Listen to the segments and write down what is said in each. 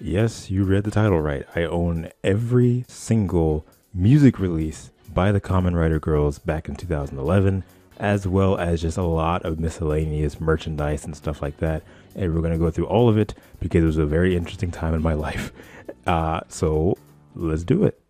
Yes, you read the title right. I own every single music release by the Kamen Rider Girls back in 2011, as well as just a lot of miscellaneous merchandise and stuff like that. And we're going to go through all of it because it was a very interesting time in my life. Uh, so let's do it.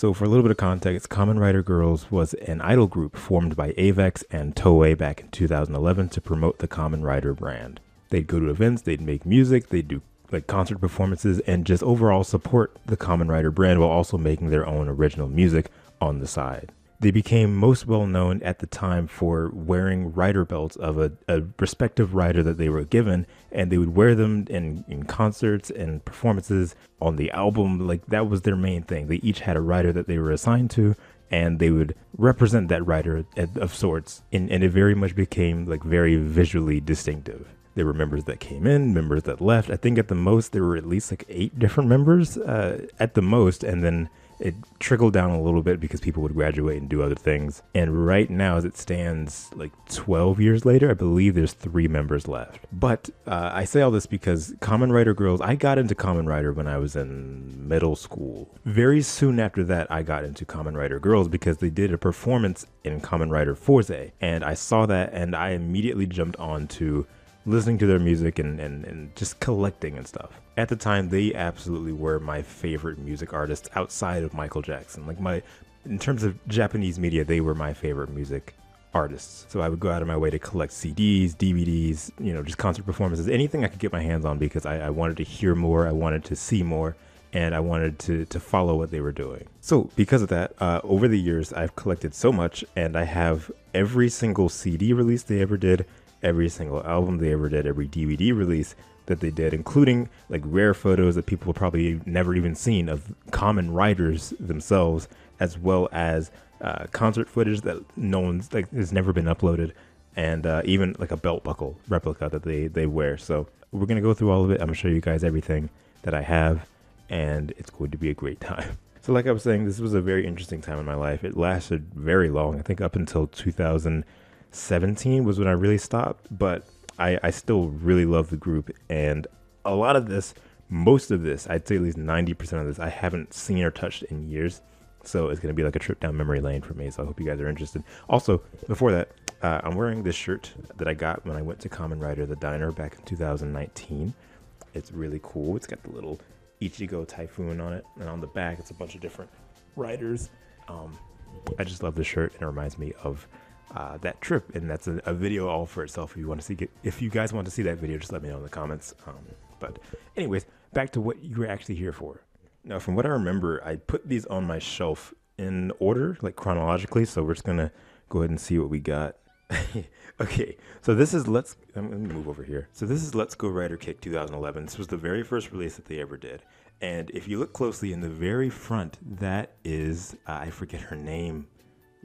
So, for a little bit of context, Kamen Rider Girls was an idol group formed by Avex and Toei back in 2011 to promote the Kamen Rider brand. They'd go to events, they'd make music, they'd do like concert performances, and just overall support the Kamen Rider brand while also making their own original music on the side. They became most well known at the time for wearing rider belts of a, a respective rider that they were given, and they would wear them in, in concerts and performances on the album. Like that was their main thing. They each had a rider that they were assigned to, and they would represent that rider of sorts, and, and it very much became like very visually distinctive. There were members that came in, members that left. I think at the most there were at least like eight different members uh, at the most, and then it trickled down a little bit because people would graduate and do other things. And right now, as it stands, like 12 years later, I believe there's three members left. But uh, I say all this because Kamen Rider Girls, I got into Kamen Rider when I was in middle school. Very soon after that, I got into Kamen Rider Girls because they did a performance in Kamen Rider Fourze. And I saw that and I immediately jumped on to listening to their music and, and, and just collecting and stuff. At the time, they absolutely were my favorite music artists outside of Michael Jackson. Like my, in terms of Japanese media, they were my favorite music artists. So I would go out of my way to collect CDs, DVDs, you know, just concert performances, anything I could get my hands on because I, I wanted to hear more, I wanted to see more, and I wanted to to follow what they were doing. So because of that, uh, over the years, I've collected so much, and I have every single CD release they ever did every single album they ever did, every DVD release that they did, including like rare photos that people probably never even seen of Kamen Riders themselves, as well as uh, concert footage that no one's like has never been uploaded, and uh, even like a belt buckle replica that they they wear. So we're gonna go through all of it. I'm gonna show you guys everything that I have, and it's going to be a great time. So, like I was saying, this was a very interesting time in my life. It lasted very long. I think up until 2000- 17 was when I really stopped, but I, I still really love the group. And a lot of this, most of this, I'd say at least 90% of this, I haven't seen or touched in years. So it's going to be like a trip down memory lane for me. So I hope you guys are interested. Also, before that, uh, I'm wearing this shirt that I got when I went to Kamen Rider the Diner back in 2019. It's really cool. It's got the little Ichigo Typhoon on it. And on the back, it's a bunch of different riders. Um, I just love this shirt. And it reminds me of uh, that trip, and that's a, a, video all for itself. If you want to see, if you guys want to see that video, just let me know in the comments. Um, but, anyways, back to what you were actually here for. Now, from what I remember, I put these on my shelf in order, like chronologically. So we're just gonna go ahead and see what we got. okay, so this is let's. I'm gonna move over here. So this is Let's Go Rider Kick 2011. This was the very first release that they ever did. And if you look closely in the very front, that is uh, I forget her name.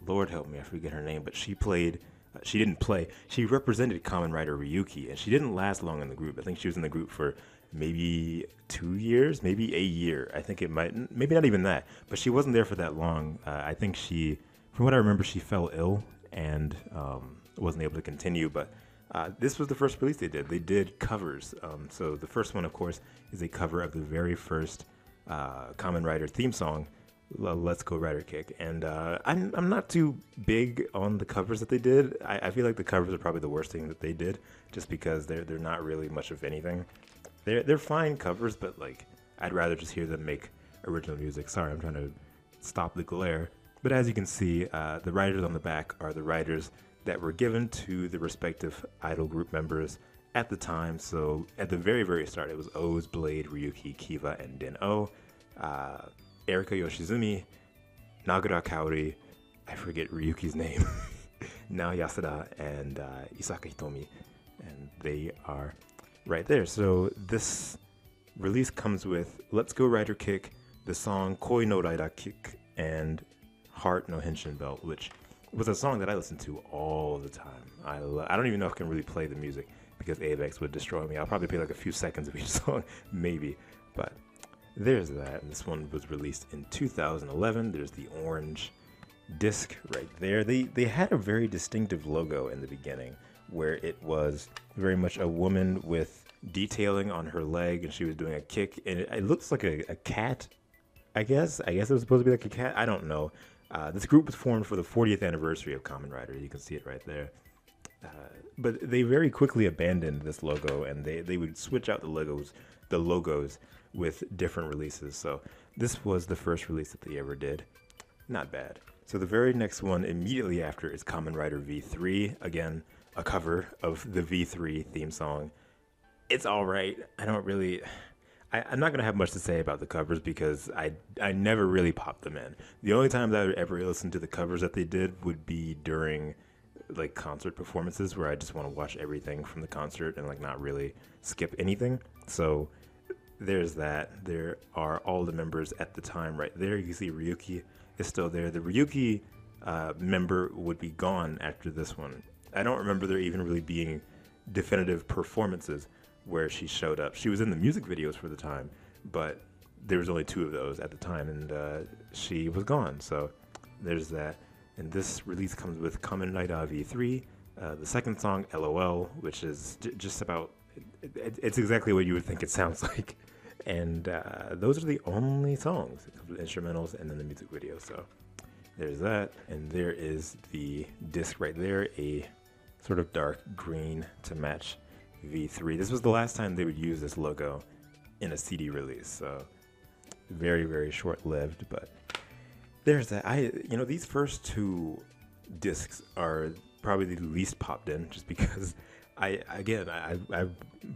Lord help me, I forget her name, but she played. Uh, she didn't play. She represented Kamen Rider Ryuki, and she didn't last long in the group. I think she was in the group for maybe two years, maybe a year. I think it might, maybe not even that. But she wasn't there for that long. Uh, I think she, from what I remember, she fell ill and um, wasn't able to continue. But uh, this was the first release they did. They did covers. Um, so the first one, of course, is a cover of the very first uh, Kamen Rider theme song Let's Go Rider Kick. And uh, I'm, I'm not too big on the covers that they did. I, I feel like the covers are probably the worst thing that they did, just because they're they're not really much of anything. They're they're fine covers, but like I'd rather just hear them make original music. Sorry, I'm trying to stop the glare. But as you can see, uh, the writers on the back are the writers that were given to the respective idol group members at the time. So at the very very start, it was OOO, Blade, Ryuki, Kiva, and Den-O. Uh, Erika Yoshizumi, Nagura Kaori, I forget Ryuki's name, Nao Yasuda, and uh, Isaka Hitomi. And they are right there. So this release comes with Let's Go Rider Kick, the song Koi no Rider Kick, and Heart no Henshin Belt, which was a song that I listened to all the time. I, lo- I don't even know if I can really play the music because Avex would destroy me. I'll probably play like a few seconds of each song, maybe. But there's that. This one was released in 2011. There's the orange disc right there. They they had a very distinctive logo in the beginning where it was very much a woman with detailing on her leg and she was doing a kick and it, it looks like a, a cat I guess. I guess it was supposed to be like a cat. I don't know. Uh, this group was formed for the 40th anniversary of Kamen Rider. You can see it right there. Uh, but they very quickly abandoned this logo, and they, they would switch out the logos, the logos with different releases. So this was the first release that they ever did. Not bad. So the very next one immediately after is Kamen Rider V3. Again, a cover of the V3 theme song. It's all right. I don't really. I, am not gonna have much to say about the covers because I I never really popped them in. The only times I would ever listen to the covers that they did would be during like concert performances where I just want to watch everything from the concert and like not really skip anything. So there's that. There are all the members at the time right there. You see Ryuki is still there. The Ryuki uh, member would be gone after this one. I don't remember there even really being definitive performances where she showed up. She was in the music videos for the time, but there was only two of those at the time, and uh, she was gone. So there's that. And this release comes with Kamen Rider V3, uh, the second song LOL, which is j- just about. It, it, it's exactly what you would think it sounds like. And uh, those are the only songs. Instrumentals and then the music video. So there's that. And there is the disc right there, a sort of dark green to match V3. This was the last time they would use this logo in a CD release, so very very short lived. But there's that. I you know these first two discs are probably the least popped in, just because I again I I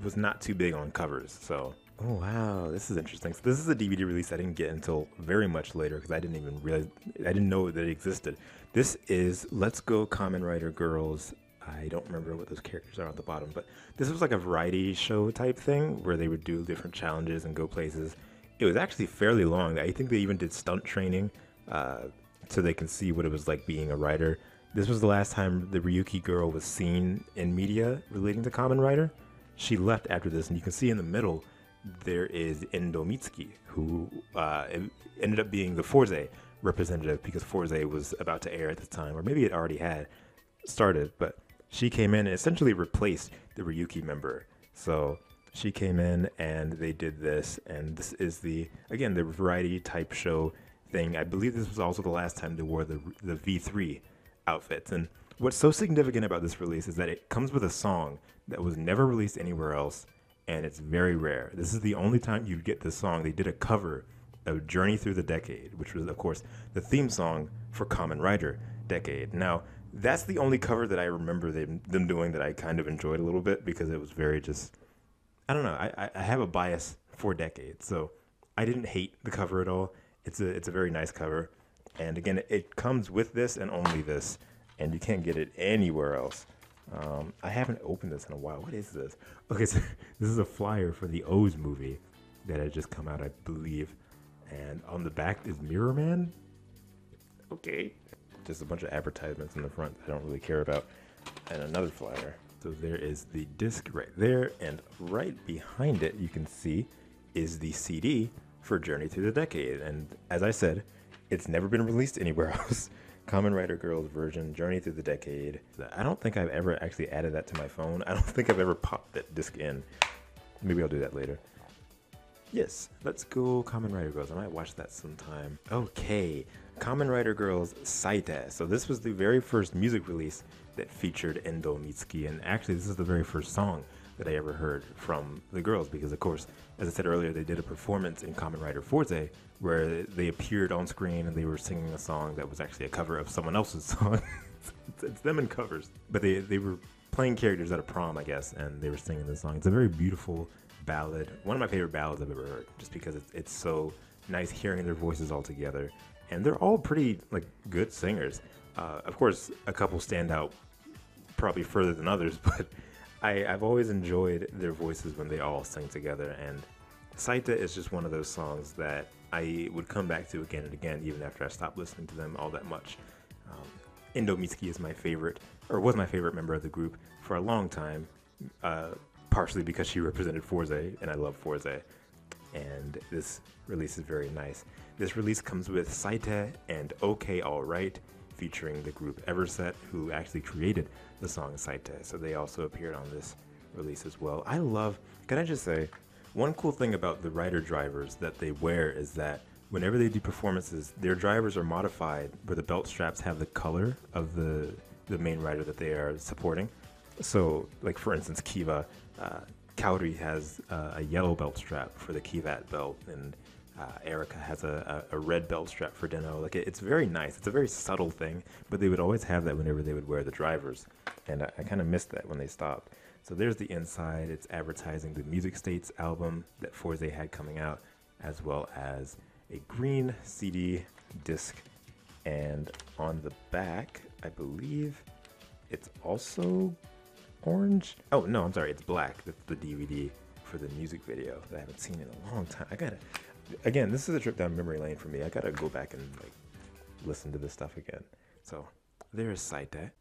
was not too big on covers, so. Oh wow, this is interesting. So this is a DVD release I didn't get until very much later because I didn't even realize I didn't know that it existed. This is Let's Go Kamen Rider Girls I don't remember what those characters are at the bottom, but this was like a variety show type thing where they would do different challenges and go places. It was actually fairly long. I think they even did stunt training uh, so they can see what it was like being a writer. This was the last time the Ryuki girl was seen in media relating to Kamen Rider. She left after this, and you can see in the middle there is Endo Mitsuki, who uh, ended up being the Fourze representative because Fourze was about to air at the time, or maybe it already had started, but she came in and essentially replaced the Ryuki member. So she came in and they did this, and this is the again the variety type show thing. I believe this was also the last time they wore the the V3 outfits. And what's so significant about this release is that it comes with a song that was never released anywhere else, and it's very rare. This is the only time you get this song. They did a cover of Journey Through the Decade, which was of course the theme song for Kamen Rider Decade. Now that's the only cover that I remember them, them doing that I kind of enjoyed a little bit because it was very just I don't know. I, I have a bias for decades, so I didn't hate the cover at all. It's a it's a very nice cover, and again, it comes with this and only this, and you can't get it anywhere else. Um, I haven't opened this in a while. What is this? Okay, so this is a flyer for the OOO movie that had just come out, I believe, and on the back is Mirror Man. Okay, just a bunch of advertisements in the front I don't really care about, and another flyer. So there is the disc right there, and right behind it, you can see is the CD for Journey Through the Decade. And as I said, it's never been released anywhere else. Kamen Rider Girls version, Journey Through the Decade. I don't think I've ever actually added that to my phone. I don't think I've ever popped that disc in. Maybe I'll do that later. Yes, let's go Kamen Rider Girls. I might watch that sometime. Okay, Kamen Rider Girls Saite. So this was the very first music release that featured Endo Mitsuki, and actually this is the very first song that I ever heard from the girls because, of course, as I said earlier, they did a performance in Kamen Rider Fourze where they appeared on screen and they were singing a song that was actually a cover of someone else's song. it's, it's them in covers, but they they were playing characters at a prom, I guess, and they were singing this song. It's a very beautiful ballad, one of my favorite ballads I've ever heard, just because it's, it's so nice hearing their voices all together and they're all pretty like good singers. Uh, of course, a couple stand out probably further than others, but I, I've always enjoyed their voices when they all sing together. And Saite is just one of those songs that I would come back to again and again, even after I stopped listening to them all that much. Um, is my favorite, or was my favorite member of the group for a long time, uh, partially because she represented Fourze, and I love Fourze. And this release is very nice. This release comes with Saite and OK Alright featuring the group Everset, who actually created the song Saite. So they also appeared on this release as well. I love, can I just say, one cool thing about the rider drivers that they wear is that whenever they do performances, their drivers are modified where the belt straps have the color of the the main rider that they are supporting. So, like for instance, Kiva, uh, has uh, a yellow belt strap for the Kivat belt, and uh, Erica has a, a, a, red belt strap for Den-O. Like it, it's very nice. It's a very subtle thing, but they would always have that whenever they would wear the drivers, and I, I kind of missed that when they stopped. So there's the inside. It's advertising the Music States album that Fourze had coming out, as well as a green CD disc. And on the back, I believe it's also orange. Oh, no, I'm sorry. It's black. That's the DVD for the music video that I haven't seen in a long time. I gotta, again, this is a trip down memory lane for me. I gotta go back and like listen to this stuff again. So there's Saite.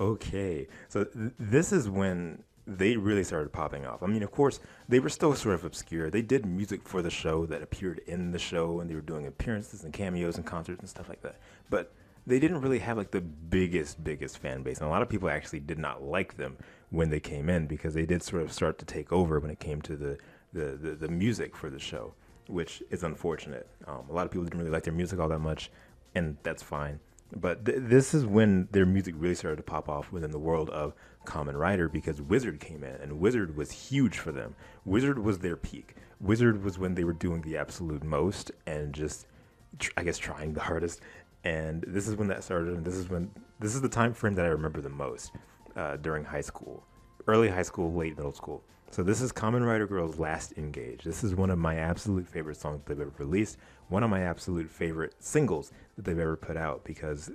okay. So th- this is when they really started popping off. I mean, of course, they were still sort of obscure. They did music for the show that appeared in the show, and they were doing appearances and cameos and concerts and stuff like that. But they didn't really have like the biggest, biggest fan base. And a lot of people actually did not like them when they came in because they did sort of start to take over when it came to the, the, the, the music for the show, which is unfortunate. Um, a lot of people didn't really like their music all that much, and that's fine. But th- this is when their music really started to pop off within the world of Kamen Rider because Wizard came in, and Wizard was huge for them. Wizard was their peak. Wizard was when they were doing the absolute most and just, tr- I guess, trying the hardest and this is when that started and this is when this is the time frame that i remember the most uh, during high school early high school late middle school so this is Kamen Rider Girls last engage this is one of my absolute favorite songs they've ever released one of my absolute favorite singles that they've ever put out because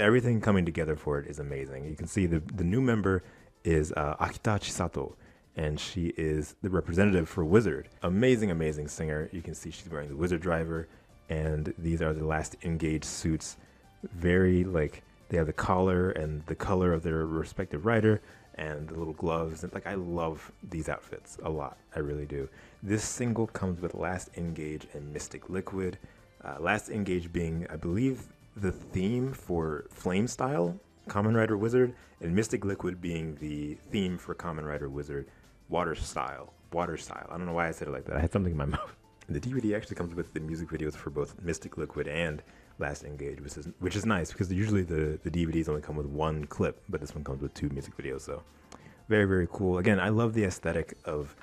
everything coming together for it is amazing you can see the, the new member is uh, akita chisato and she is the representative for Wizard. Amazing, amazing singer. You can see she's wearing the Wizard driver and these are the last engaged suits. Very like they have the collar and the color of their respective rider and the little gloves and like I love these outfits a lot. I really do. This single comes with Last Engage and Mystic Liquid. Uh, Last Engage being, I believe, the theme for Flame Style, Kamen Rider Wizard, and Mystic Liquid being the theme for Kamen Rider Wizard, Water Style. Water Style. I don't know why I said it like that. I had something in my mouth. The DVD actually comes with the music videos for both Mystic Liquid and Last Engage, which is which is nice because usually the the DVDs only come with one clip, but this one comes with two music videos. So very very cool. Again, I love the aesthetic of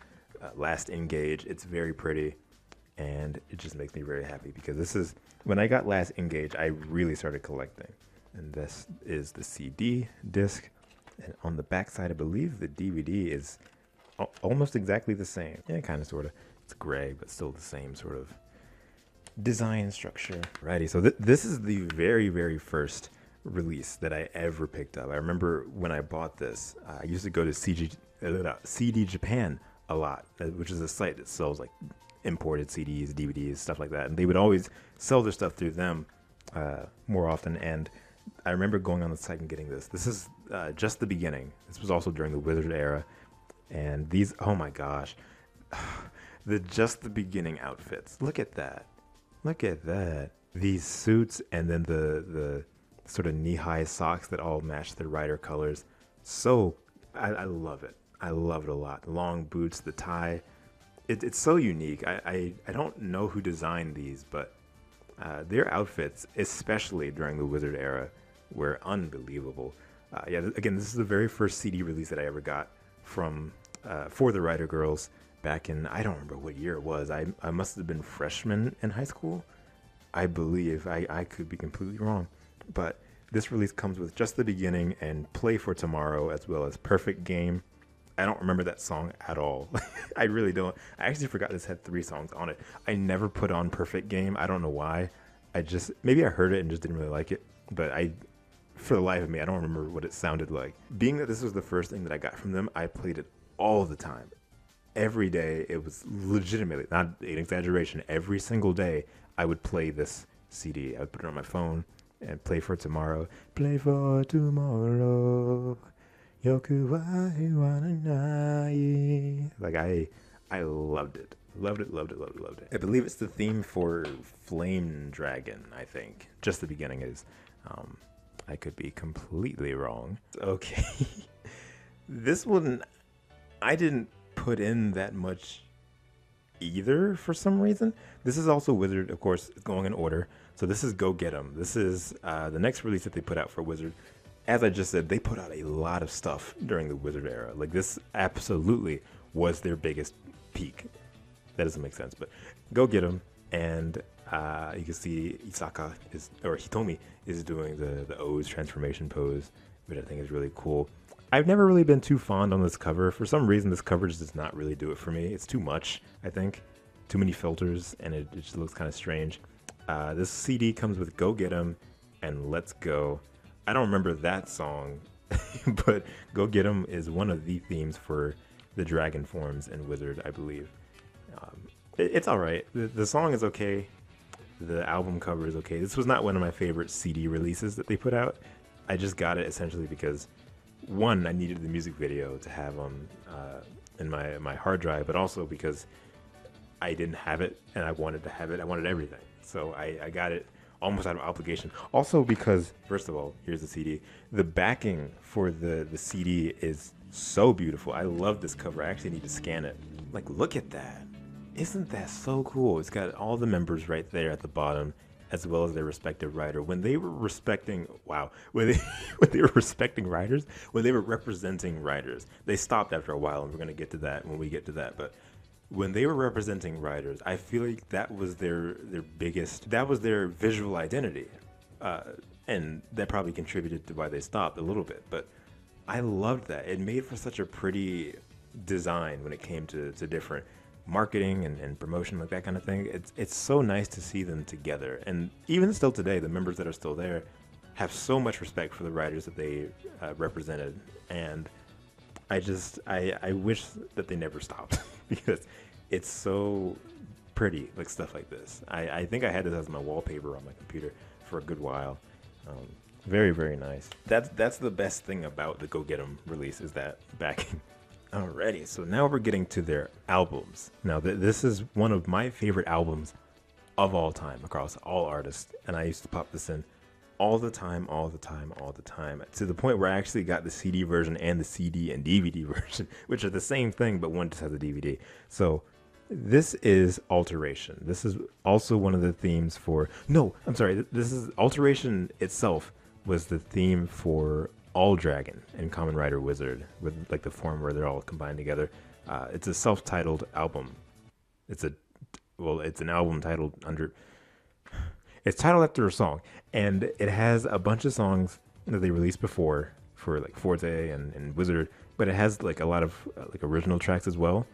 uh, Last Engage. It's very pretty, and it just makes me very happy because this is when I got Last Engage, I really started collecting, and this is the CD disc. And on the back side, I believe the DVD is almost exactly the same. Yeah, kind of, sort of. It's gray, but still the same sort of design structure. Righty, so th- this is the very, very first release that I ever picked up. I remember when I bought this, uh, I used to go to CG, uh, CD Japan a lot, uh, which is a site that sells like imported CDs, DVDs, stuff like that. And they would always sell their stuff through them uh, more often. And I remember going on the site and getting this. This is uh, just the beginning. This was also during the Wizard era. And these, oh my gosh. the just the beginning outfits. Look at that. Look at that. These suits and then the the sort of knee high socks that all match the rider colors. So I, I, love it. I love it a lot. Long boots, the tie. It, it's so unique. I, I, I, don't know who designed these, but uh, their outfits, especially during the Wizard era, were unbelievable. Uh, yeah, again, this is the very first CD release that I ever got from uh, for the Rider Girls back in I don't remember what year it was. I I must have been freshman in high school. I believe I I could be completely wrong, but this release comes with just the beginning and play for tomorrow as well as perfect game. I don't remember that song at all. I really don't. I actually forgot this had three songs on it. I never put on perfect game. I don't know why. I just maybe I heard it and just didn't really like it, but I for the life of me, I don't remember what it sounded like. Being that this was the first thing that I got from them, I played it all the time every day it was legitimately not an exaggeration every single day i would play this cd i would put it on my phone and play for tomorrow. Play for tomorrow. Yoku like i i loved it. Loved it loved it loved it loved it. I believe it's the theme for flame dragon i think. Just the beginning is Um, I could be completely wrong. Okay. this one, I didn't put in that much either for some reason. This is also Wizard, of course, going in order. So this is Go Get 'em. This is uh, the next release that they put out for Wizard. As I just said, they put out a lot of stuff during the Wizard era. Like this absolutely was their biggest peak. That doesn't make sense, but Go Get 'em. And uh, you can see Isaka is, or Hitomi is doing the, the OOO transformation pose, which I think is really cool. I've never really been too fond on this cover. For some reason, this cover just does not really do it for me. It's too much, I think. Too many filters, and it, it just looks kind of strange. Uh, this CD comes with Go Get 'em and Let's Go. I don't remember that song, but Go Get 'em is one of the themes for the Dragon forms and Wizard, I believe. Um, it, it's all right. The, the song is okay. The album cover is okay. This was not one of my favorite CD releases that they put out. I just got it essentially because one, I needed the music video to have on uh, in my my hard drive, but also because I didn't have it and I wanted to have it. I wanted everything, so I, I got it almost out of obligation. Also because, first of all, here's the CD. The backing for the the CD is so beautiful. I love this cover. I actually need to scan it. Like, look at that. Isn't that so cool? It's got all the members right there at the bottom as well as their respective writer. When they were respecting, wow, when they, when they were respecting writers, when they were representing writers, they stopped after a while, and we're going to get to that when we get to that. But when they were representing writers, I feel like that was their their biggest, that was their visual identity, uh, and that probably contributed to why they stopped a little bit. But I loved that. It made for such a pretty design when it came to to different marketing and, and promotion, like that kind of thing. It's it's so nice to see them together. And even still today, the members that are still there have so much respect for the writers that they uh, represented. And I just I I wish that they never stopped because it's so pretty, like stuff like this. I, I think I had this as my wallpaper on my computer for a good while. Um, very very nice. That's that's the best thing about the Go Get 'em release is that backing. Alrighty, so now we're getting to their albums. Now, th- this is one of my favorite albums of all time across all artists, and I used to pop this in all the time, all the time, all the time, to the point where I actually got the CD version and the CD and DVD version, which are the same thing, but one just has a DVD. So, this is Alteration. This is also one of the themes for. No, I'm sorry. This is Alteration itself was the theme for all Dragon and Kamen Rider Wizard with like the form where they're all combined together. Uh, it's a self-titled album. It's a well, it's an album titled under. It's titled after a song, and it has a bunch of songs that they released before for like Fourze and, and Wizard, but it has like a lot of uh, like original tracks as well.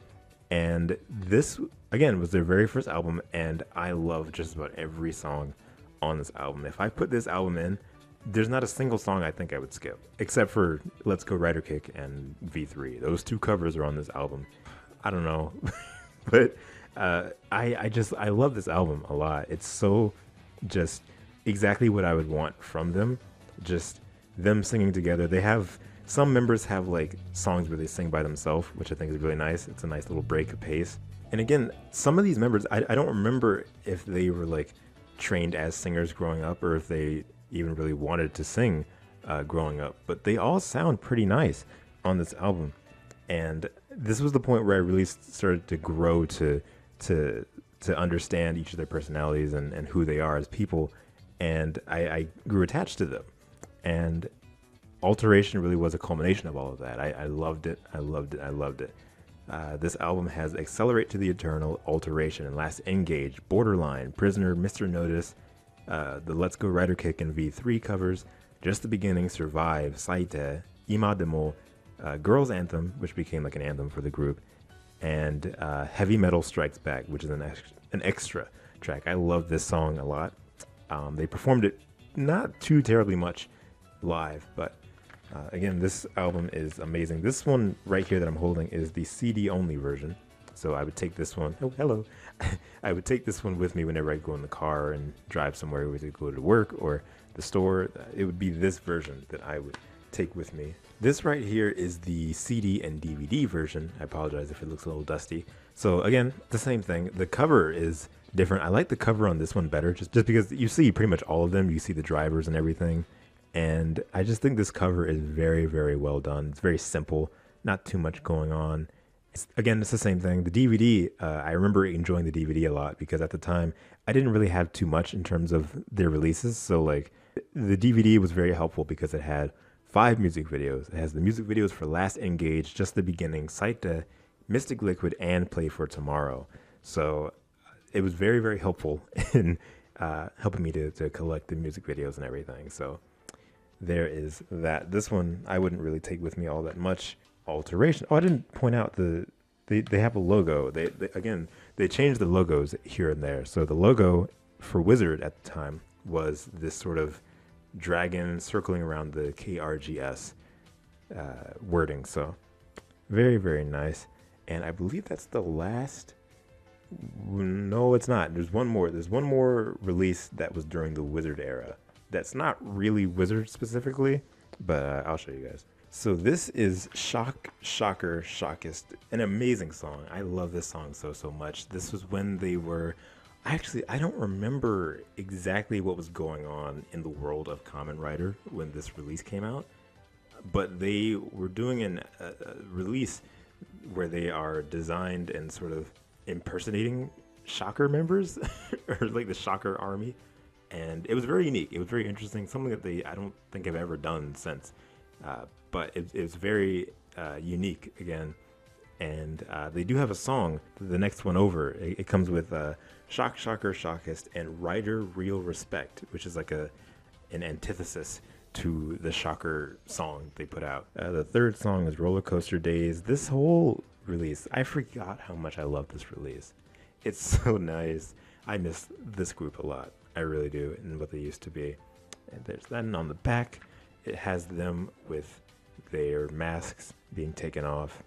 And this again was their very first album, and I love just about every song on this album. If I put this album in, there's not a single song I think I would skip, except for Let's Go Rider Kick and V3. Those two covers are on this album. I don't know, but uh, I I just I love this album a lot. It's so just exactly what I would want from them. Just them singing together. They have some members have like songs where they sing by themselves, which I think is really nice. It's a nice little break of pace. And again, some of these members, I, I don't remember if they were like trained as singers growing up or if they even really wanted to sing uh, growing up, but they all sound pretty nice on this album. And this was the point where I really started to grow to to to understand each of their personalities and, and who they are as people. And I, I grew attached to them. And Alteration really was a culmination of all of that. I, I loved it. I loved it. I loved it. Uh, this album has Accelerate to the Eternal, Alteration, and Last Engage, Borderline, Prisoner, Mr. Notice, uh, the Let's Go Rider Kick and V3 covers, Just the Beginning, Survive, Saite, Ima Demo, uh, Girls Anthem, which became like an anthem for the group, and uh, Heavy Metal Strikes Back, which is an, ex- an extra track. I love this song a lot. Um, they performed it not too terribly much live, but uh, again, this album is amazing. This one right here that I'm holding is the CD only version. So I would take this one. Oh, hello. I would take this one with me whenever I go in the car and drive somewhere, whether to go to work or the store. It would be this version that I would take with me. This right here is the CD and DVD version. I apologize if it looks a little dusty. So again, the same thing. The cover is different. I like the cover on this one better, just just because you see pretty much all of them. You see the drivers and everything, and I just think this cover is very very well done. It's very simple, not too much going on. Again, it's the same thing. The DVD, uh, I remember enjoying the DVD a lot because at the time I didn't really have too much in terms of their releases. So like the DVD was very helpful because it had five music videos. It has the music videos for Last Engage, Just the Beginning, Saite, Mystic Liquid, and Play for Tomorrow. So it was very, very helpful in uh, helping me to, to collect the music videos and everything. So there is that. This one I wouldn't really take with me all that much alteration. Oh, I didn't point out the they, they have a logo. They, they again they changed the logos here and there. So the logo for Wizard at the time was this sort of dragon circling around the KRGS uh, wording. So very very nice. And I believe that's the last. No, it's not. There's one more. There's one more release that was during the Wizard era. That's not really Wizard specifically, but uh, I'll show you guys. So this is Shock Shocker Shockest, an amazing song. I love this song so so much. This was when they were actually I don't remember exactly what was going on in the world of Kamen Rider when this release came out, but they were doing an, a, a release where they are designed and sort of impersonating Shocker members or like the Shocker army, and it was very unique. It was very interesting. Something that they I don't think I've ever done since. Uh, but it, it's very uh, unique again. And uh, they do have a song, the next one over. It, it comes with uh, Shock, Shocker, Shockest, and Rider Real Respect, which is like a an antithesis to the Shocker song they put out. Uh, the third song is Roller Coaster Days. This whole release, I forgot how much I love this release. It's so nice. I miss this group a lot. I really do, and what they used to be. And there's that, on the back, it has them with their masks being taken off.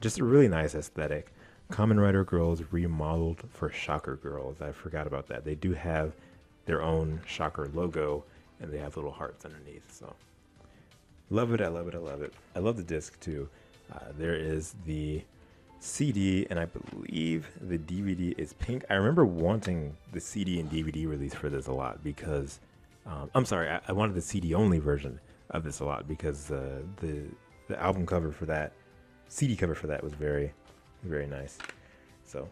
Just a really nice aesthetic. Kamen Rider Girls remodeled for Shocker Girls. I forgot about that. They do have their own Shocker logo and they have little hearts underneath. So love it. I love it. I love it. I love the disc too. Uh, there is the CD and I believe the DVD is pink. I remember wanting the CD and DVD release for this a lot because um, I'm sorry, I, I wanted the CD only version of this a lot because uh, the the album cover for that CD cover for that was very very nice. So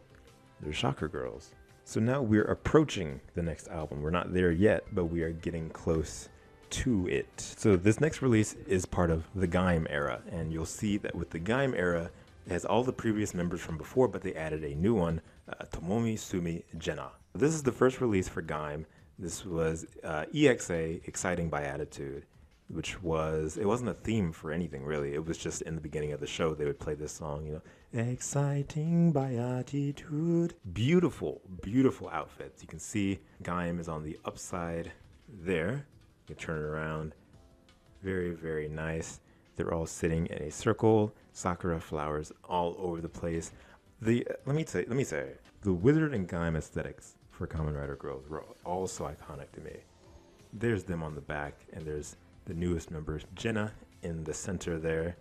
there's Shocker Girls. So now we're approaching the next album. We're not there yet, but we are getting close to it. So this next release is part of the Gaim era, and you'll see that with the Gaim era, it has all the previous members from before, but they added a new one, uh, Tomomi Sumi Jenna. This is the first release for Gaim. This was uh, EXA, Exciting by Attitude which was it wasn't a theme for anything really. It was just in the beginning of the show they would play this song, you know, exciting by attitude. Beautiful, beautiful outfits. You can see Gaim is on the upside there. You turn it around. Very, very nice. They're all sitting in a circle, sakura flowers all over the place. The let me say let me say the Wizard and Gaim aesthetics for Kamen Rider Girls were also iconic to me. There's them on the back, and there's the newest members, Jenna in the center there,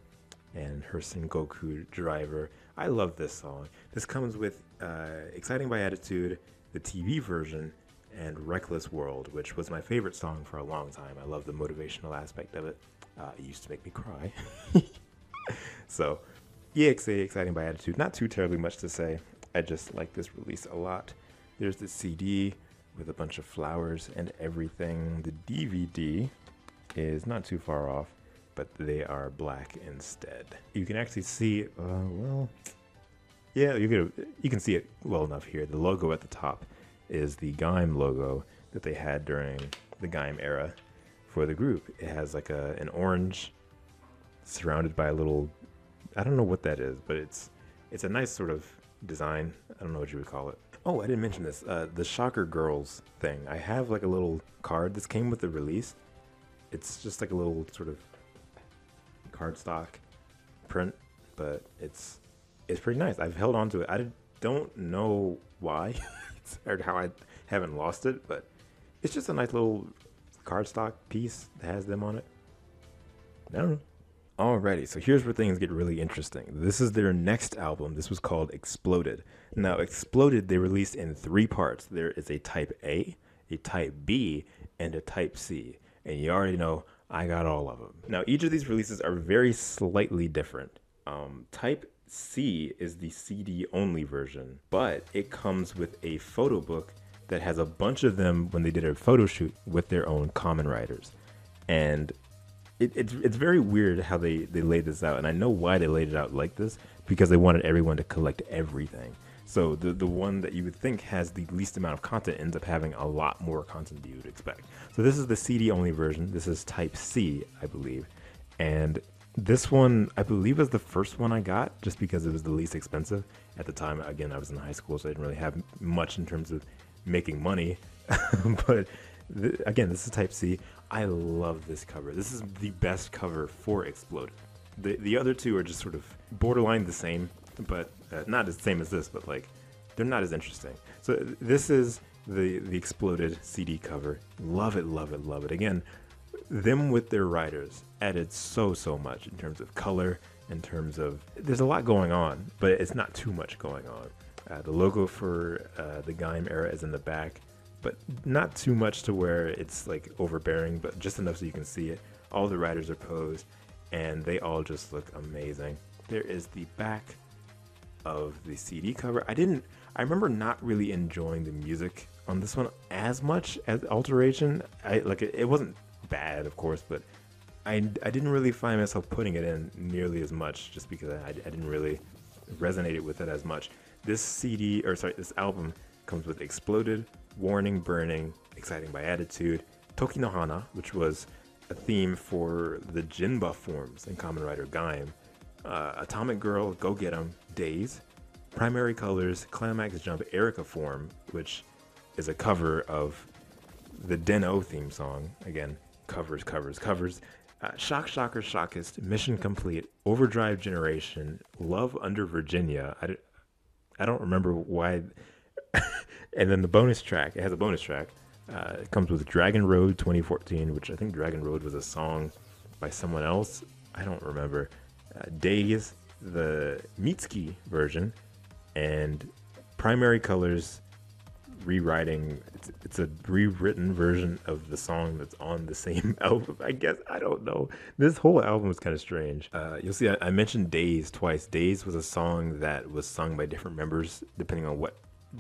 and her Sengoku driver. I love this song. This comes with uh, Exciting by Attitude, the TV version, and Reckless World, which was my favorite song for a long time. I love the motivational aspect of it. Uh, it used to make me cry. so, EXA, Exciting by Attitude, not too terribly much to say. I just like this release a lot. There's the CD with a bunch of flowers and everything. The DVD is not too far off, but they are black instead. You can actually see, uh, well, yeah, you can you can see it well enough here. The logo at the top is the Gaim logo that they had during the Gaim era for the group. It has like a an orange surrounded by a little I don't know what that is, but it's it's a nice sort of design. I don't know what you would call it. Oh, I didn't mention this. Uh, the Shocker Girls thing. I have like a little card. This came with the release, it's just like a little sort of cardstock print, but it's it's pretty nice. I've held on to it. I don't know why or how I haven't lost it, but it's just a nice little cardstock piece that has them on it. I don't know. Alrighty, so here's where things get really interesting. This is their next album. This was called Exploded. Now, Exploded, they released in three parts. There is a Type A, a Type B, and a Type C. And you already know I got all of them. Now, each of these releases are very slightly different. Um, type C is the CD only version, but it comes with a photo book that has a bunch of them when they did a photo shoot with their own Kamen Riders. And it, it's it's very weird how they they laid this out, and I know why they laid it out like this because they wanted everyone to collect everything. So the the one that you would think has the least amount of content ends up having a lot more content than you would expect. So this is the CD only version. This is Type C, I believe, and this one I believe was the first one I got just because it was the least expensive at the time. Again, I was in high school, so I didn't really have much in terms of making money, but again, this is Type C. I love this cover. This is the best cover for Exploded. The the other two are just sort of borderline the same, but uh, not as same as this, but like they're not as interesting. So this is the the Exploded CD cover. Love it, love it, love it. Again, them with their riders added so so much in terms of color, in terms of there's a lot going on, but it's not too much going on. Uh, the logo for uh, the Gaim era is in the back but not too much to where it's like overbearing, but just enough so you can see it. All the riders are posed, and they all just look amazing. There is the back of the CD cover. I didn't. I remember not really enjoying the music on this one as much as Alteration. I like it. It wasn't bad, of course, but I I didn't really find myself putting it in nearly as much, just because I, I didn't really resonate with it as much. This CD or sorry, this album comes with Exploded, Warning, Burning, Exciting by Attitude, Toki no Hana, which was a theme for the Jinba forms in Kamen Rider Gaim, uh, Atomic Girl, Go Get 'em, Days, Primary Colors, Climax Jump Erica form, which is a cover of the Den-O theme song. Again, covers, covers, covers. Uh, Shock Shocker Shockest, Mission Complete, Overdrive Generation, Love Under Virginia. I, I don't remember why and then the bonus track, it has a bonus track. Uh, it comes with Dragon Road 2014, which I think Dragon Road was a song by someone else. I don't remember. Uh, Days, the Mitsuki version, and Primary Colors rewriting. It's, it's, a rewritten version of the song that's on the same album. I guess I don't know. This whole album is kind of strange. Uh, you'll see. I, I mentioned Days twice. Days was a song that was sung by different members depending on what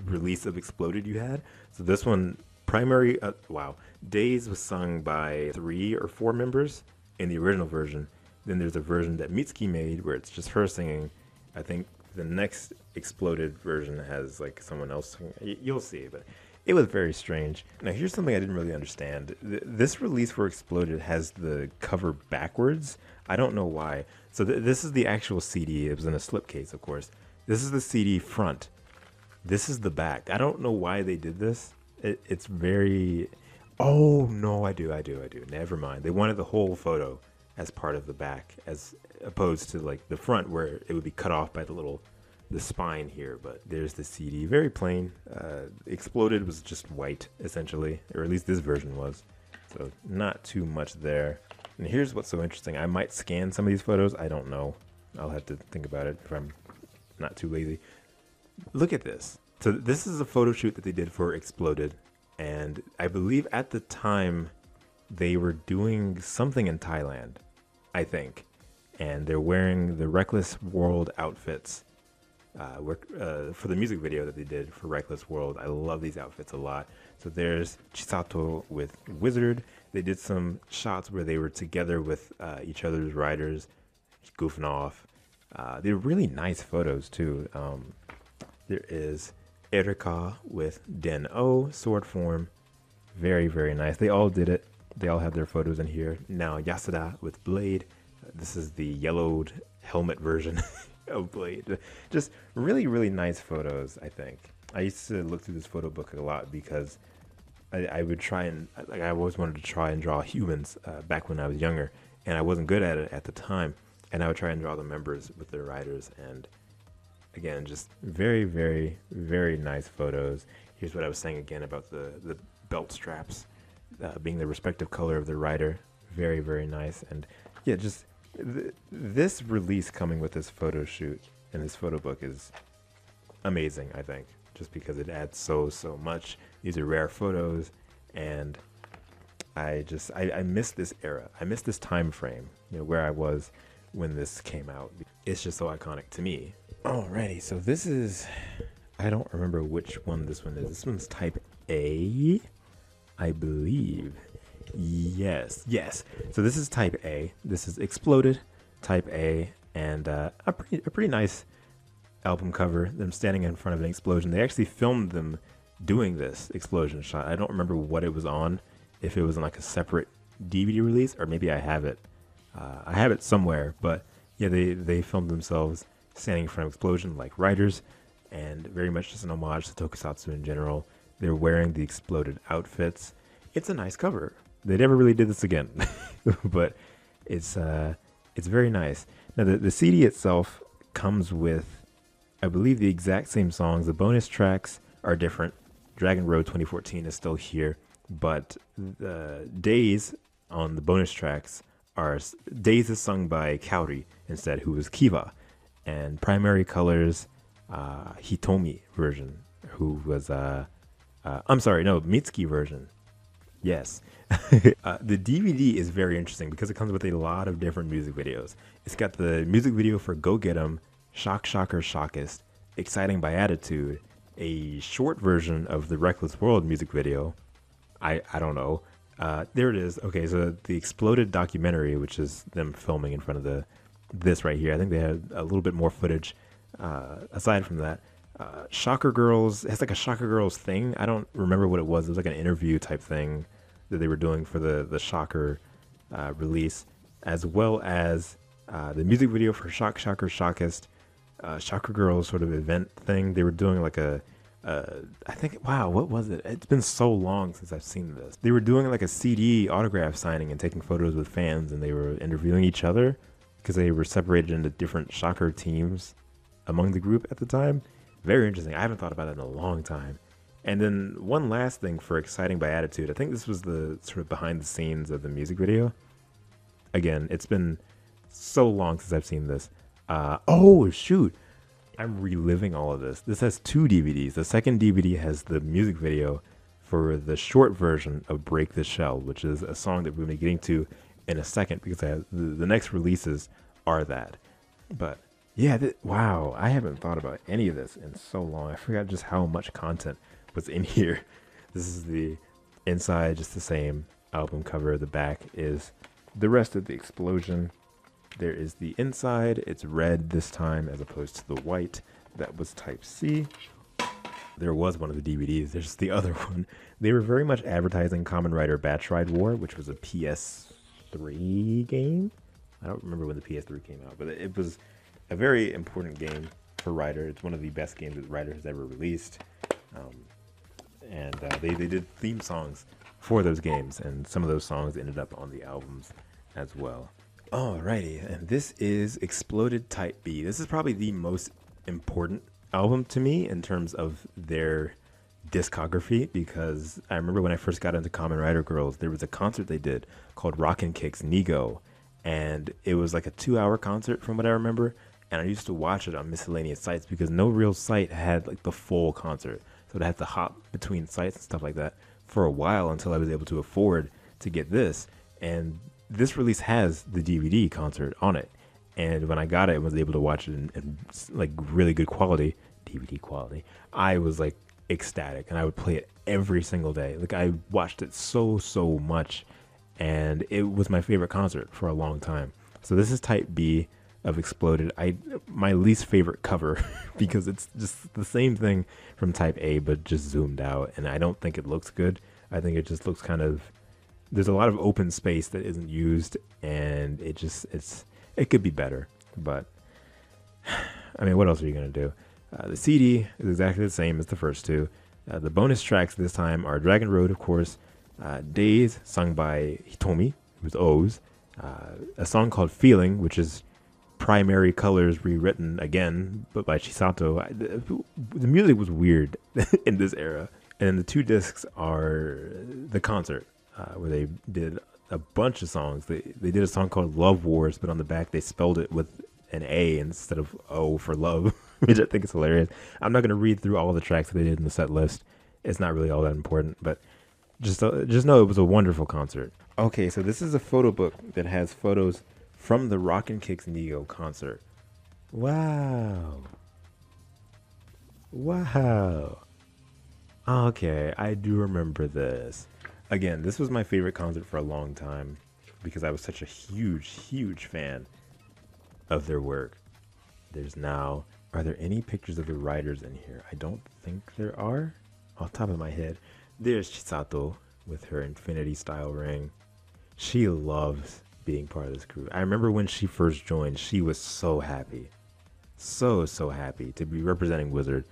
release of Exploded you had. So this one, primary, uh, wow, Days was sung by three or four members in the original version. Then there's a version that Mitsuki made where it's just her singing. I think the next Exploded version has like someone else singing. You'll see, but it was very strange. Now, here's something I didn't really understand. This release for Exploded has the cover backwards. I don't know why. So th- this is the actual CD. It was in a slipcase, of course. This is the CD front. This is the back. I don't know why they did this. It, it's very. Oh no, I do, I do, I do. Never mind. They wanted the whole photo as part of the back, as opposed to like the front where it would be cut off by the little the spine here. But there's the CD, very plain. Uh, Exploded was just white essentially, or at least this version was. So not too much there. And here's what's so interesting. I might scan some of these photos. I don't know. I'll have to think about it if I'm not too lazy look at this. So this is a photo shoot that they did for Exploded, and I believe at the time they were doing something in Thailand, I think, and they're wearing the Reckless World outfits. Uh, uh, for the music video that they did for Reckless World, I love these outfits a lot. So there's Chisato with Wizard. They did some shots where they were together with uh, each other's riders, goofing off. Uh, they're really nice photos too. Um, there is Erika with Den-O sword form. Very, very nice. They all did it. They all have their photos in here. Nao Yasuda with Blade. This is the yellowed helmet version of Blade. Just really, really nice photos, I think. I used to look through this photo book a lot because I, I would try and, like, I always wanted to try and draw humans uh, back when I was younger, and I wasn't good at it at the time. And I would try and draw the members with their riders, and again, just very, very, very nice photos. Here's what I was saying again about the, the belt straps uh, being the respective color of the rider. Very, very nice. And yeah, just th- this release coming with this photo shoot and this photo book is amazing. I think just because it adds so so much. These are rare photos, and I just I, I miss this era. I miss this time frame. You know where I was when this came out. It's just so iconic to me. Alrighty, so this is I don't remember which one this one is. This one's type A, I believe. Yes, yes. So this is type A. This is exploded type A, and uh, a pretty a pretty nice album cover. Them standing in front of an explosion. They actually filmed them doing this explosion shot. I don't remember what it was on. If it was on like a separate DVD release, or maybe I have it. Uh, I have it somewhere, but yeah, they they filmed themselves standing in front of explosion like riders, and very much just an homage to Tokusatsu in general. They're wearing the exploded outfits. It's a nice cover. They never really did this again, but it's uh, it's very nice. Now the the CD itself comes with, I believe, the exact same songs. The bonus tracks are different. Dragon Road 2014 is still here, but the days on the bonus tracks are days is sung by Kaori instead, who was Kiva, and primary colors uh, Hitomi version, who was uh, uh, I'm sorry, no Mitsuki version. Yes, uh, the DVD is very interesting because it comes with a lot of different music videos. It's got the music video for Go Get 'em, Shock Shocker Shockest, Exciting by Attitude, a short version of the Reckless World music video. I I don't know. Uh, there it is. Okay, so the exploded documentary, which is them filming in front of the this right here. I think they had a little bit more footage. Uh, aside from that, uh, Shocker Girls has like a Shocker Girls thing. I don't remember what it was. It was like an interview type thing that they were doing for the the Shocker uh, release, as well as uh, the music video for Shock Shocker Shockest, uh, Shocker Girls sort of event thing. They were doing like a uh, I think, wow, what was it? It's been so long since I've seen this. They were doing like a CD autograph signing and taking photos with fans, and they were interviewing each other because they were separated into different shocker teams among the group at the time. Very interesting. I haven't thought about it in a long time. And then one last thing for Exciting by Attitude. I think this was the sort of behind the scenes of the music video. Again, it's been so long since I've seen this. Uh, oh, shoot. I'm reliving all of this. This has two DVDs. The second DVD has the music video for the short version of Break the Shell, which is a song that we'll be getting to in a second because have, the, the, next releases are that. But yeah, th- wow, I haven't thought about any of this in so long. I forgot just how much content was in here. This is the inside, just the same album cover. The back is the rest of the explosion there is the inside. It's red this time as opposed to the white that was Type C. There was one of the DVDs. There's the other one. They were very much advertising Kamen Rider Battride War, which was a PS3 game. I don't remember when the PS3 came out, but it was a very important game for Rider. It's one of the best games that Rider has ever released. Um, and uh, they, they did theme songs for those games, and some of those songs ended up on the albums as well. Alrighty, and this is Exploded Type B. This is probably the most important album to me in terms of their discography because I remember when I first got into Kamen Rider Girls, there was a concert they did called Rockin' Kicks Nigo, and it was like a two-hour concert from what I remember. And I used to watch it on miscellaneous sites because no real site had like the full concert, so I had to hop between sites and stuff like that for a while until I was able to afford to get this. And this release has the DVD concert on it, and when I got it, I was able to watch it in, in like really good quality, DVD quality. I was like ecstatic, and I would play it every single day. Like I watched it so so much, and it was my favorite concert for a long time. So this is Type B of Exploded. I my least favorite cover because it's just the same thing from Type A but just zoomed out, and I don't think it looks good. I think it just looks kind of there's a lot of open space that isn't used, and it just it's it could be better. But I mean, what else are you gonna do? Uh, the CD is exactly the same as the first two. Uh, the bonus tracks this time are Dragon Road, of course, uh, Days, sung by Hitomi, who's OOO's, uh, a song called Feeling, which is Primary Colors rewritten again, but by Chisato. I, the, the music was weird in this era. And the two discs are the concert, uh, where they did a bunch of songs. They they did a song called Love Wars, but on the back they spelled it with an A instead of O for love, which I think is hilarious. I'm not gonna read through all the tracks that they did in the set list. It's not really all that important, but just uh, just know it was a wonderful concert. Okay, so this is a photo book that has photos from the Rockin' Kicks Neo concert. Wow. Wow. Okay, I do remember this. Again, this was my favorite concert for a long time because I was such a huge, huge fan of their work. There's now, are there any pictures of the riders in here? I don't think there are. Off top of my head, there's Chisato with her infinity style ring. She loves being part of this crew. I remember when she first joined, she was so happy. So, so happy to be representing Wizard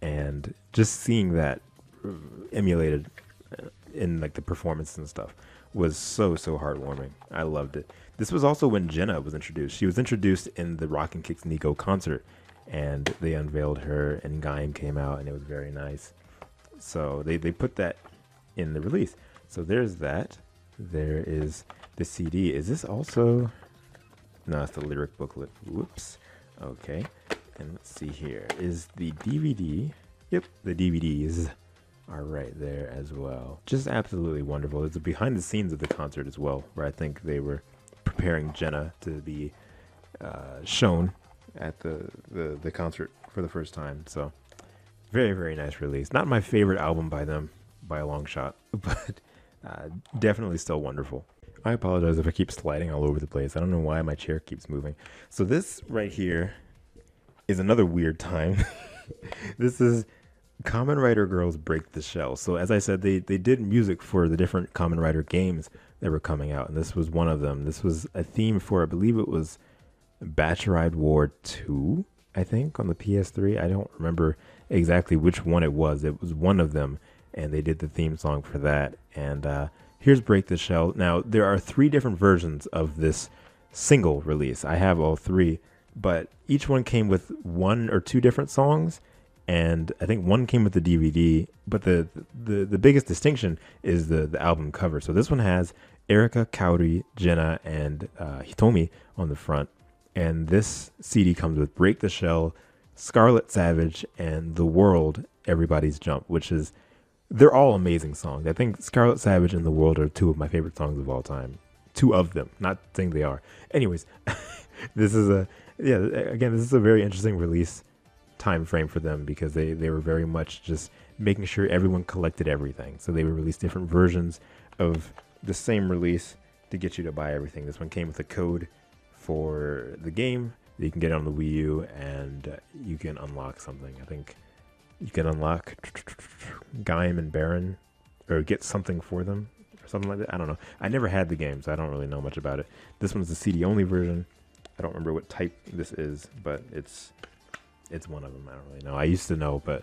and just seeing that emulated in like the performance and stuff was so so heartwarming. I loved it. This was also when Jenna was introduced. She was introduced in the Rockin' Kicks Nico concert, and they unveiled her, and Gaim came out, and it was very nice. So they they put that in the release. So there's that. There is the CD. Is this also? No, it's the lyric booklet. Whoops. Okay. And let's see here. Is the DVD? Yep, the DVDs are right there as well. Just absolutely wonderful. A behind the scenes of the concert as well, where I think they were preparing Jenna to be uh, shown at the, the the concert for the first time. So very very nice release. Not my favorite album by them by a long shot, but uh, definitely still wonderful. I apologize if I keep sliding all over the place. I don't know why my chair keeps moving. So this right here is another weird time. this is Kamen Rider Girls Break the Shell. So as I said, they they did music for the different Kamen Rider games that were coming out, and this was one of them. This was a theme for I believe it was Battride War 2, I think, on the PS3. I don't remember exactly which one it was. It was one of them, and they did the theme song for that. And uh, here's Break the Shell. Now, there are three different versions of this single release. I have all three, but each one came with one or two different songs and I think one came with the DVD. But the the, the biggest distinction is the the album cover. So this one has Erika, Kaori, Jenna, and uh, Hitomi on the front, and this CD comes with Break the Shell, Scarlet Savage, and The World. Everybody's Jump, which is they're all amazing songs. I think Scarlet Savage and The World are two of my favorite songs of all time. Two of them, not saying they are. Anyways, this is a yeah. Again, this is a very interesting release time frame for them because they, they were very much just making sure everyone collected everything. So they would release different versions of the same release to get you to buy everything. This one came with a code for the game you can get on the Wii U and uh, you can unlock something. I think you can unlock Gaim and Baron or get something for them or something like that. I don't know. I never had the game, so I don't really know much about it. This one's the CD only version. I don't remember what type this is, but it's it's one of them. I don't really know. I used to know, but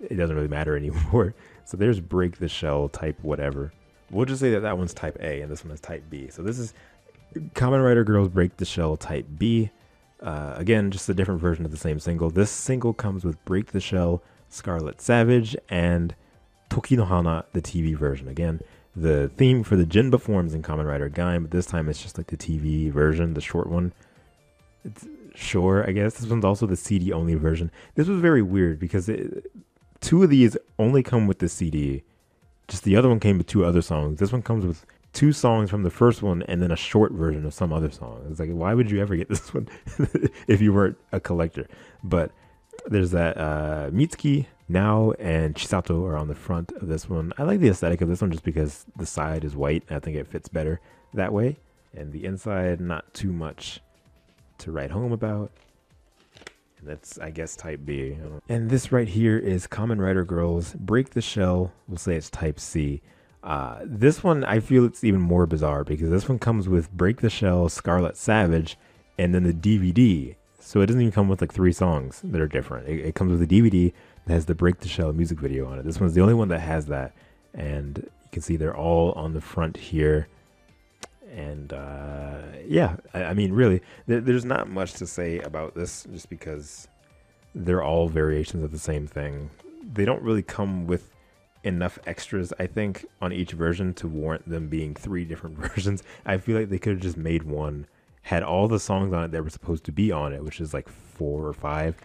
it doesn't really matter anymore. So there's break the shell type whatever. We'll just say that that one's type A and this one is type B. So this is Kamen Rider Girls Break the Shell type B. Uh, again, just a different version of the same single. This single comes with Break the Shell, Scarlet Savage, and Toki no Hana, the TV version. Again, the theme for the Jinba forms in Kamen Rider Gaim, but this time it's just like the TV version, the short one. It's sure, I guess. This one's also the CD only version. This was very weird because it, two of these only come with the CD. Just the other one came with two other songs. This one comes with two songs from the first one and then a short version of some other song. It's like, why would you ever get this one if you weren't a collector? But there's that uh, Mitsuki, Nao, and Chisato are on the front of this one. I like the aesthetic of this one just because the side is white. I think it fits better that way. And the inside, not too much to write home about. And that's, I guess, type B. And this right here is Kamen Rider Girls Break the Shell. We'll say it's type C. Uh, this one, I feel it's even more bizarre because this one comes with Break the Shell, Scarlet Savage, and then the DVD. So it doesn't even come with like three songs that are different. It, it comes with a DVD that has the Break the Shell music video on it. This one's the only one that has that. And you can see they're all on the front here and uh, yeah, I, I, mean, really, there's not much to say about this, just because they're all variations of the same thing. They don't really come with enough extras, I think, on each version to warrant them being three different versions. I feel like they could have just made one, had all the songs on it that were supposed to be on it, which is like four or five,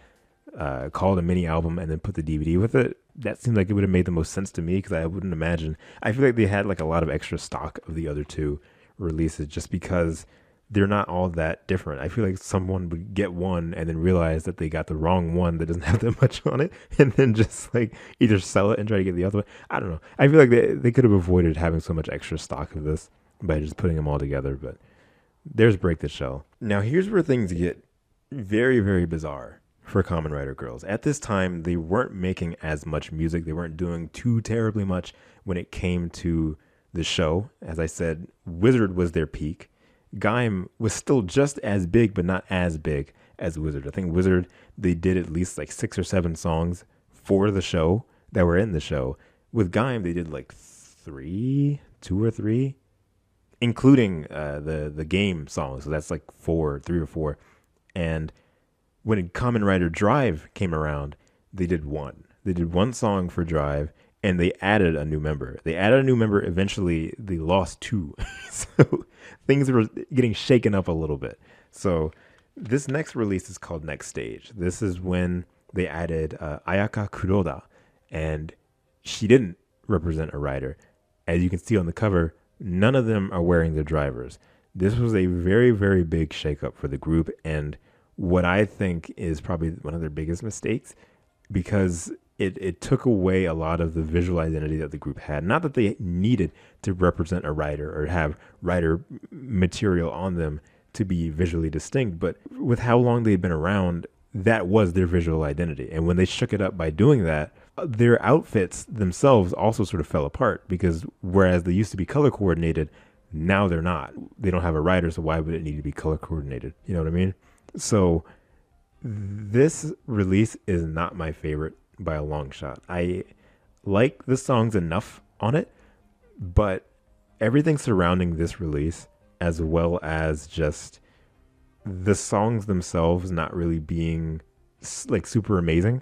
uh, called a mini album, and then put the DVD with it. That seems like it would have made the most sense to me because I wouldn't imagine. I feel like they had like a lot of extra stock of the other two releases just because they're not all that different. I feel like someone would get one and then realize that they got the wrong one that doesn't have that much on it, and then just like either sell it and try to get the other one. I don't know. I feel like they they could have avoided having so much extra stock of this by just putting them all together. But there's Break the Shell. Now here's where things get very very bizarre for Kamen Rider Girls. At this time, they weren't making as much music. They weren't doing too terribly much when it came to the show. As I said, Wizard was their peak Gaim was still just as big, but not as big as Wizard. I think Wizard, they did at least like six or seven songs for the show that were in the show. With Gaim, they did like three, two or three, including uh, the the game song. So that's like four, three or four. And when Kamen Rider Drive came around, they did one. They did one song for Drive, and they added a new member. They added a new member. Eventually, they lost two. so things were getting shaken up a little bit. So this next release is called Next Stage. This is when they added uh, Ayaka Kuroda, and she didn't represent a rider. As you can see on the cover, none of them are wearing their drivers. This was a very, very big shakeup for the group, and what I think is probably one of their biggest mistakes because it, it took away a lot of the visual identity that the group had. Not that they needed to represent a rider or have rider material on them to be visually distinct, but with how long they'd been around, that was their visual identity. And when they shook it up by doing that, uh, their outfits themselves also sort of fell apart because whereas they used to be color coordinated, now they're not. They don't have a rider, so why would it need to be color coordinated? You know what I mean? So this release is not my favorite by a long shot. I like the songs enough on it, but everything surrounding this release, as well as just the songs themselves not really being like super amazing,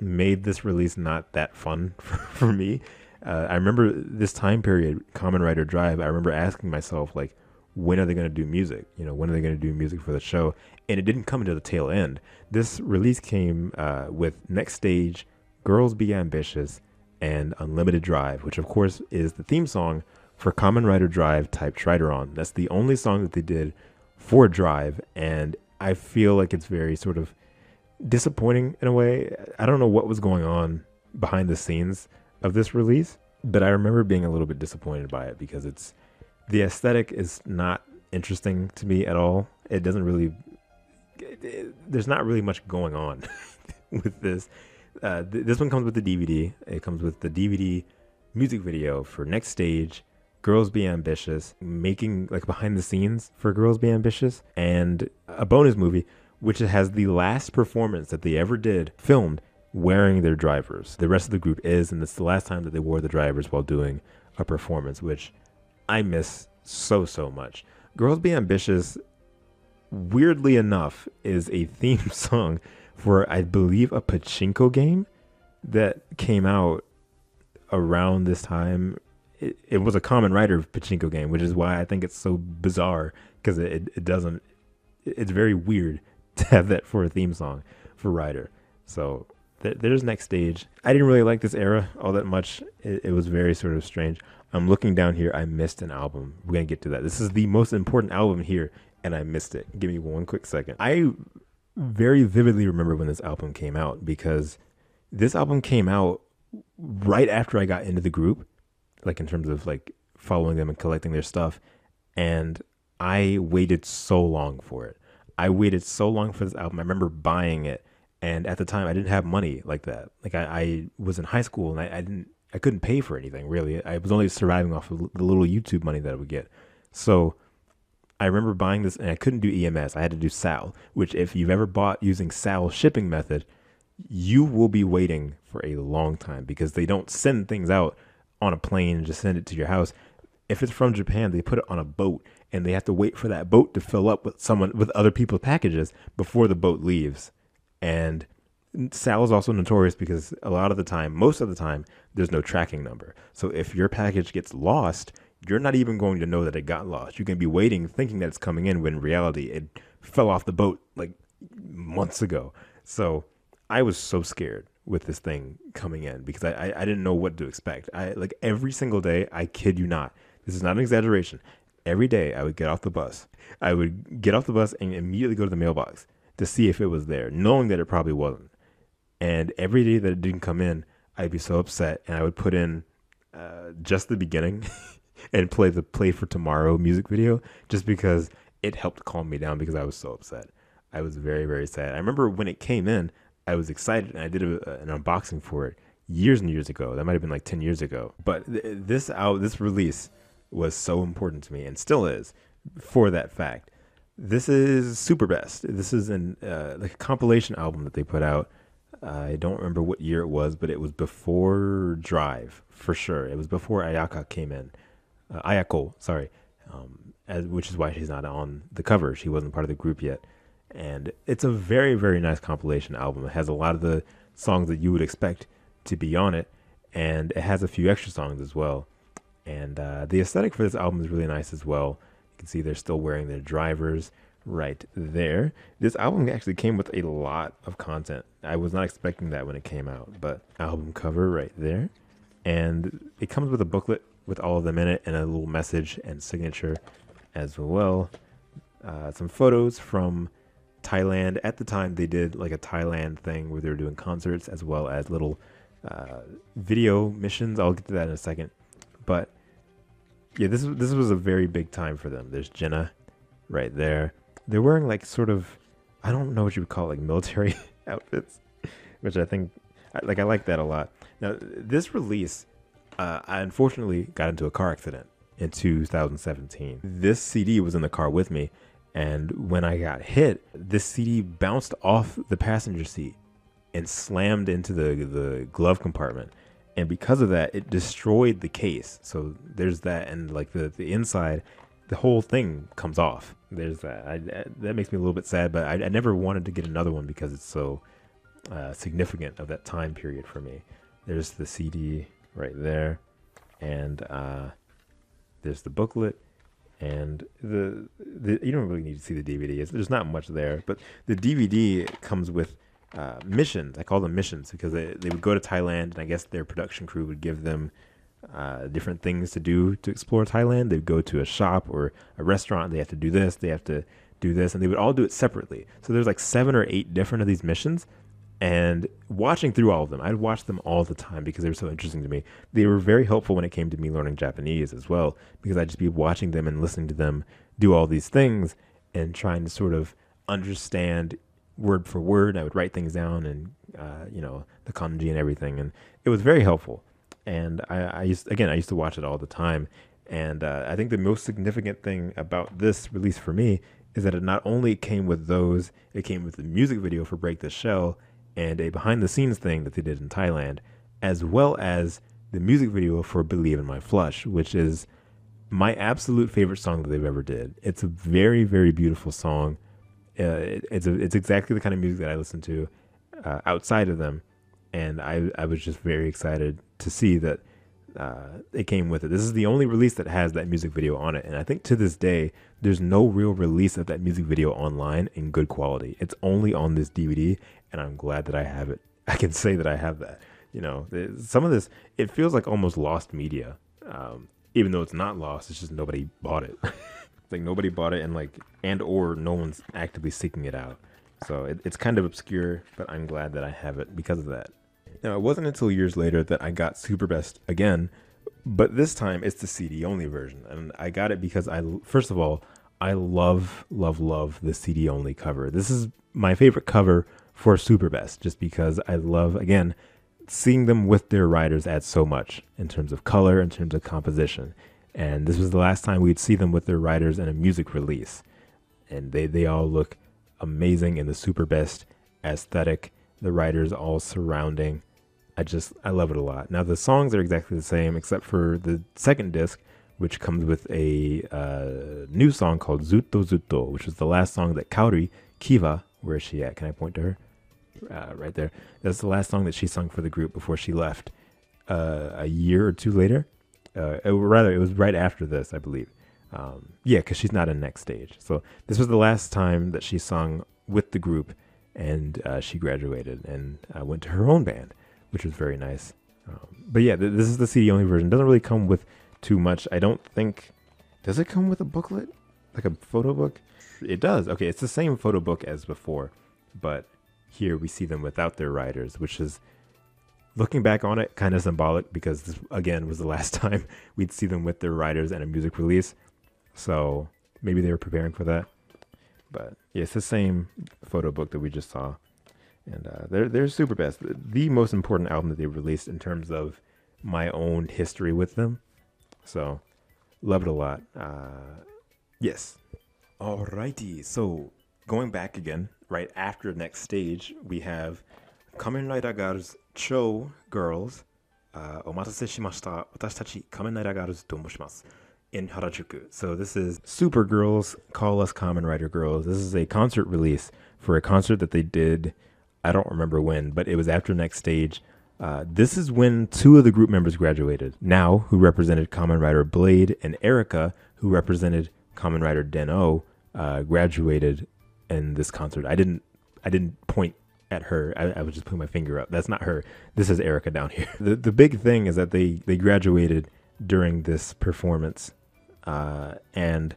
made this release not that fun for, for me. Uh, I remember this time period, Kamen Rider Drive. I remember asking myself, like, when are they going to do music? You know, when are they going to do music for the show? And it didn't come until the tail end. This release came uh, with Next Stage, Girls Be Ambitious, and Unlimited Drive, which of course is the theme song for Kamen Rider Drive Type Tridoron. That's the only song that they did for Drive, and I feel like it's very sort of disappointing in a way. I don't know what was going on behind the scenes of this release, but I remember being a little bit disappointed by it because it's the aesthetic is not interesting to me at all. It doesn't really. It, it, there's not really much going on with this. Uh, th- this one comes with the DVD. It comes with the DVD music video for Next Stage, Girls Be Ambitious, making like behind the scenes for Girls Be Ambitious, and a bonus movie which has the last performance that they ever did filmed wearing their drivers. The rest of the group is, and it's the last time that they wore the drivers while doing a performance, which I miss so, so much. Girls Be Ambitious, weirdly enough, is a theme song for, I believe, a pachinko game that came out around this time. It, it was a Kamen Rider pachinko game, which is why I think it's so bizarre because it, it doesn't, it's very weird to have that for a theme song for Rider. So th- there's next stage. I didn't really like this era all that much. It, it was very sort of strange. I'm looking down here. I missed an album. We're gonna get to that. This is the most important album here, and I missed it. Give me one quick second. I very vividly remember when this album came out because this album came out right after I got into the group, like in terms of like following them and collecting their stuff, and I waited so long for it. I waited so long for this album. I remember buying it, and at the time I didn't have money like that. Like I, I was in high school and I, I didn't I couldn't pay for anything really. I was only surviving off of the little YouTube money that I would get. So I remember buying this and I couldn't do EMS. I had to do SAL, which if you've ever bought using SAL shipping method, you will be waiting for a long time because they don't send things out on a plane and just send it to your house. If it's from Japan, they put it on a boat and they have to wait for that boat to fill up with someone with other people's packages before the boat leaves. And Sal is also notorious because a lot of the time, most of the time, there's no tracking number. So if your package gets lost, you're not even going to know that it got lost. You can be waiting, thinking that it's coming in, when in reality it fell off the boat like months ago. So I was so scared with this thing coming in because I, I, I didn't know what to expect. I like every single day, I kid you not. This is not an exaggeration. Every day I would get off the bus. I would get off the bus and immediately go to the mailbox to see if it was there, knowing that it probably wasn't. And every day that it didn't come in, I'd be so upset and I would put in uh, just the beginning and play the play for tomorrow music video just because it helped calm me down because I was so upset. I was very, very sad. I remember when it came in, I was excited and I did a, an unboxing for it years and years ago. That might have been like 10 years ago. But th- this out this release was so important to me and still is for that fact. This is Super Best. This is an uh, like a compilation album that they put out. I don't remember what year it was, but it was before Drive for sure. It was before Ayaka came in. Uh, Ayako, sorry, um, as, which is why she's not on the cover. She wasn't part of the group yet and it's a very very nice compilation album. It has a lot of the songs that you would expect to be on it, and it has a few extra songs as well. And uh, the aesthetic for this album is really nice as well. You can see they're still wearing their drivers right there. This album actually came with a lot of content. I was not expecting that when it came out, but album cover right there. And it comes with a booklet with all of them in it and a little message and signature as well. Uh, some photos from Thailand. At the time, they did like a Thailand thing where they were doing concerts as well as little uh, video missions. I'll get to that in a second. But yeah, this this was a very big time for them. There's Jenna right there. They're wearing like sort of I don't know what you would call like military outfits, which I think like I like that a lot. Now this release, uh, I unfortunately got into a car accident in 2017. This CD was in the car with me, and when I got hit, this CD bounced off the passenger seat and slammed into the the glove compartment. And because of that, it destroyed the case. So there's that, and like the the inside, the whole thing comes off. There's that. I, that makes me a little bit sad, but I, I never wanted to get another one because it's so uh, significant of that time period for me. There's the CD right there, and uh, there's the booklet and the, the you don't really need to see the DVD. It's, there's not much there, but the DVD comes with uh, missions. I call them missions because they, they would go to Thailand, and I guess their production crew would give them uh, different things to do to explore Thailand. They'd go to a shop or a restaurant. They have to do this. They have to do this, and they would all do it separately. So there's like seven or eight different of these missions, and watching through all of them, I'd watch them all the time because they were so interesting to me. They were very helpful when it came to me learning Japanese as well, because I'd just be watching them and listening to them do all these things and trying to sort of understand word for word. I would write things down and, uh, you know, the kanji and everything. And it was very helpful. And I, I used, again, I used to watch it all the time. And uh, I think the most significant thing about this release for me is that it not only came with those, it came with the music video for Break the Shell and a behind the scenes thing that they did in Thailand, as well as the music video for Believe in My Flush, which is my absolute favorite song that they've ever did. It's a very, very beautiful song. Uh, it, it's a, it's exactly the kind of music that I listen to uh, outside of them, and I I was just very excited to see that uh, it came with it. This is the only release that has that music video on it, and I think to this day there's no real release of that music video online in good quality. It's only on this DVD, and I'm glad that I have it. I can say that I have that. You know, some of this it feels like almost lost media, um, even though it's not lost. It's just nobody bought it. like nobody bought it, and like and or no one's actively seeking it out. So it, it's kind of obscure, but I'm glad that I have it because of that. Now, it wasn't until years later that I got Super Best again, but this time it's the CD only version. And I got it because I, first of all, I love, love, love the CD only cover. This is my favorite cover for Super Best just because I love, again, seeing them with their riders adds so much in terms of color, in terms of composition. And this was the last time we'd see them with their riders in a music release. And they, they all look amazing in the Super Best aesthetic, the riders all surrounding I just I love it a lot. Now the songs are exactly the same except for the second disc, which comes with a uh, new song called Zutto Zutto, which is the last song that Kaori Kiva, where is she at? Can I point to her? uh, right there. That's the last song that she sung for the group before she left uh, a year or two later. Uh, it, rather, it was right after this, I believe. Um, yeah, because she's not in next stage. So this was the last time that she sung with the group, and uh, she graduated and uh, went to her own band, which was very nice. Um, but yeah, th- this is the CD only version. Doesn't really come with too much. I don't think. Does it come with a booklet, like a photo book? It does. Okay, it's the same photo book as before, but here we see them without their riders, which is looking back on it kind of symbolic because this again was the last time we'd see them with their riders and a music release. So maybe they were preparing for that. But yeah, it's the same photo book that we just saw and uh, they're they're super best. The most important album that they released in terms of my own history with them. So, love it a lot. Uh, yes. Alrighty. So going back again, right after next stage, we have Kamen Rider Girls Cho Girls. Uh, omatase shimashita. Watashi tachi Kamen Rider Girls to moshimasu in Harajuku. So this is Super Girls Call Us Kamen Rider Girls. This is a concert release for a concert that they did I don't remember when, but it was after next stage. Uh, this is when two of the group members graduated. Nao, who represented Kamen Rider Blade, and Erica, who represented Kamen Rider Den-O, uh, graduated in this concert. I didn't, I didn't point at her. I, I, was just putting my finger up. That's not her. This is Erica down here. The the big thing is that they they graduated during this performance uh, and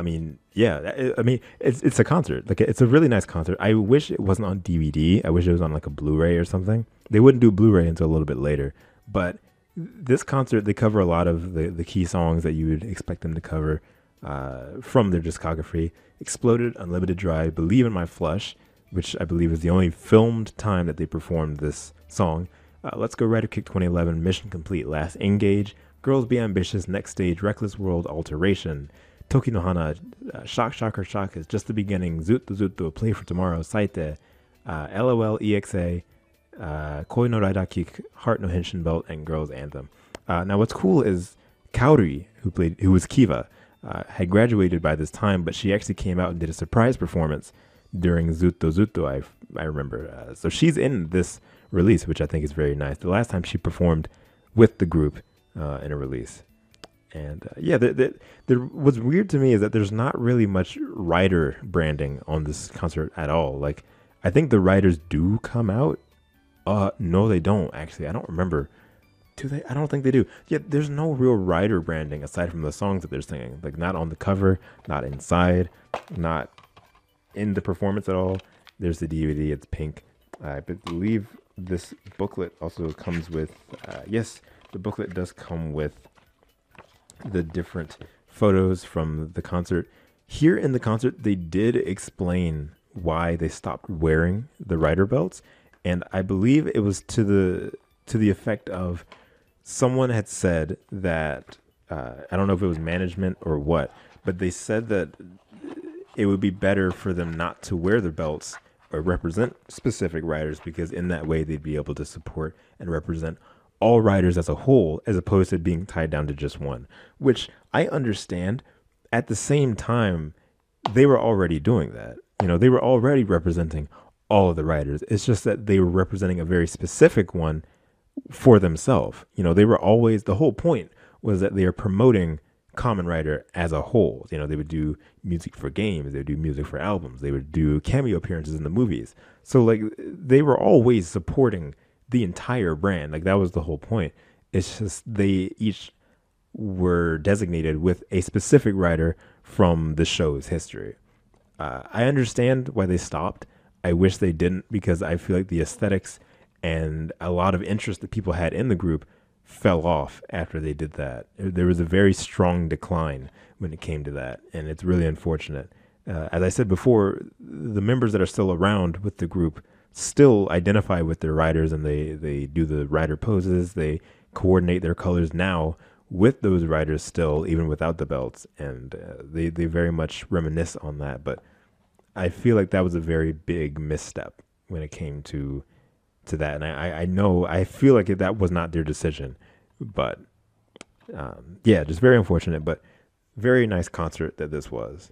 I mean, yeah, I mean, it's it's a concert. Like it's a really nice concert. I wish it wasn't on DVD. I wish it was on like a Blu-ray or something. They wouldn't do Blu-ray until a little bit later. But this concert, they cover a lot of the the key songs that you would expect them to cover uh, from their discography. Exploded, Unlimited Drive, Believe in My Flesh, which I believe is the only filmed time that they performed this song. Uh, Let's Go Rider Kick 2011, Mission Complete, Last Engage, Girls Be Ambitious, Next Stage, Reckless World, Alteration, Toki no Hana, uh, Shock Shocker Shockest just the beginning, Zutto Zutto, A Play for Tomorrow, Saite, uh, LOL EXA, uh, Koi no Kick, Heart no Henshin Belt, and Girls Anthem. Uh, now, what's cool is Kaori, who played, who was Kiva, uh, had graduated by this time, but she actually came out and did a surprise performance during Zutto Zutto. I I remember, uh, so she's in this release, which I think is very nice. The last time she performed with the group uh, in a release. And uh, yeah, the, the, the, what's weird to me is that there's not really much rider branding on this concert at all. Like, I think the riders do come out. Uh, no, they don't actually. I don't remember. Do they? I don't think they do. Yeah, there's no real rider branding aside from the songs that they're singing. Like, not on the cover, not inside, not in the performance at all. There's the DVD. It's pink. I believe this booklet also comes with. Uh, yes, the booklet does come with the different photos from the concert. Here in the concert, they did explain why they stopped wearing the rider belts, and I believe it was to the to the effect of someone had said that uh, I don't know if it was management or what, but they said that it would be better for them not to wear the belts or represent specific riders because in that way they'd be able to support and represent all riders as a whole as opposed to being tied down to just one, which I understand. At the same time, they were already doing that. You know, they were already representing all of the riders. It's just that they were representing a very specific one for themselves. You know, they were always the whole point was that they are promoting Kamen Rider as a whole. You know, they would do music for games, they would do music for albums, they would do cameo appearances in the movies. So like they were always supporting the entire brand. Like that was the whole point. It's just they each were designated with a specific rider from the show's history. Uh, I understand why they stopped. I wish they didn't because I feel like the aesthetics and a lot of interest that people had in the group fell off after they did that. There was a very strong decline when it came to that, and it's really unfortunate. Uh, as I said before, the members that are still around with the group still identify with their riders and they they do the rider poses. They coordinate their colors now with those riders still even without the belts. And uh, they they very much reminisce on that. But i feel like that was a very big misstep when it came to to that. And i i know i feel like that was not their decision. But um, yeah just very unfortunate but very nice concert that this was.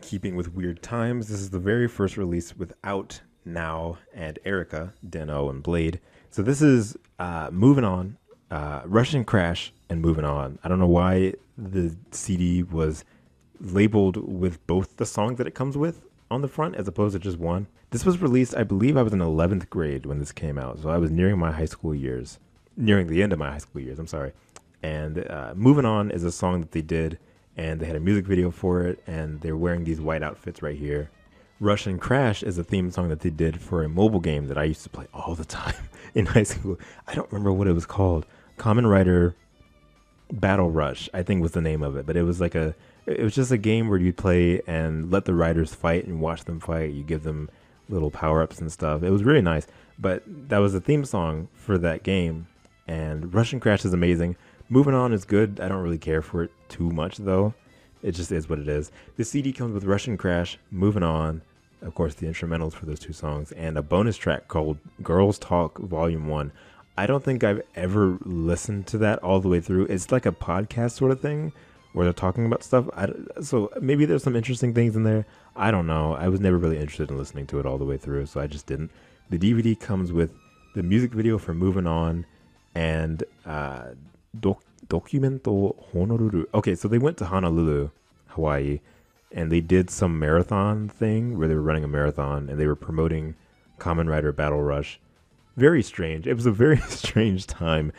Keeping with weird times this is the very first release without Nao, and Erica, Den-O, and Blade. So this is uh, moving on, uh, Russian Crash, and moving on. I don't know why the CD was labeled with both the song that it comes with on the front as opposed to just one. This was released, I believe I was in 11th grade when this came out. So I was nearing my high school years, nearing the end of my high school years, I'm sorry. And uh, Moving On is a song that they did, and they had a music video for it, and they're wearing these white outfits right here. Russian Crash is a theme song that they did for a mobile game that I used to play all the time in high school. I don't remember what it was called. Kamen Rider Battle Rush, I think was the name of it, but it was like a it was just a game where you play and let the riders fight and watch them fight. You give them little power ups and stuff. It was really nice. But that was the theme song for that game. And Russian Crash is amazing. Moving on is good. I don't really care for it too much though. It just is what it is. The CD comes with Russian Crash, Moving On, of course, the instrumentals for those two songs, and a bonus track called Girls Talk Volume 1. I don't think I've ever listened to that all the way through. It's like a podcast sort of thing where they're talking about stuff. I, so maybe there's some interesting things in there. I don't know. I was never really interested in listening to it all the way through, so I just didn't. The DVD comes with the music video for Moving On and uh, Documento Honolulu. Okay, so they went to Honolulu, Hawaii, and they did some marathon thing where they were running a marathon and they were promoting Kamen Rider Battle Rush. Very strange. It was a very strange time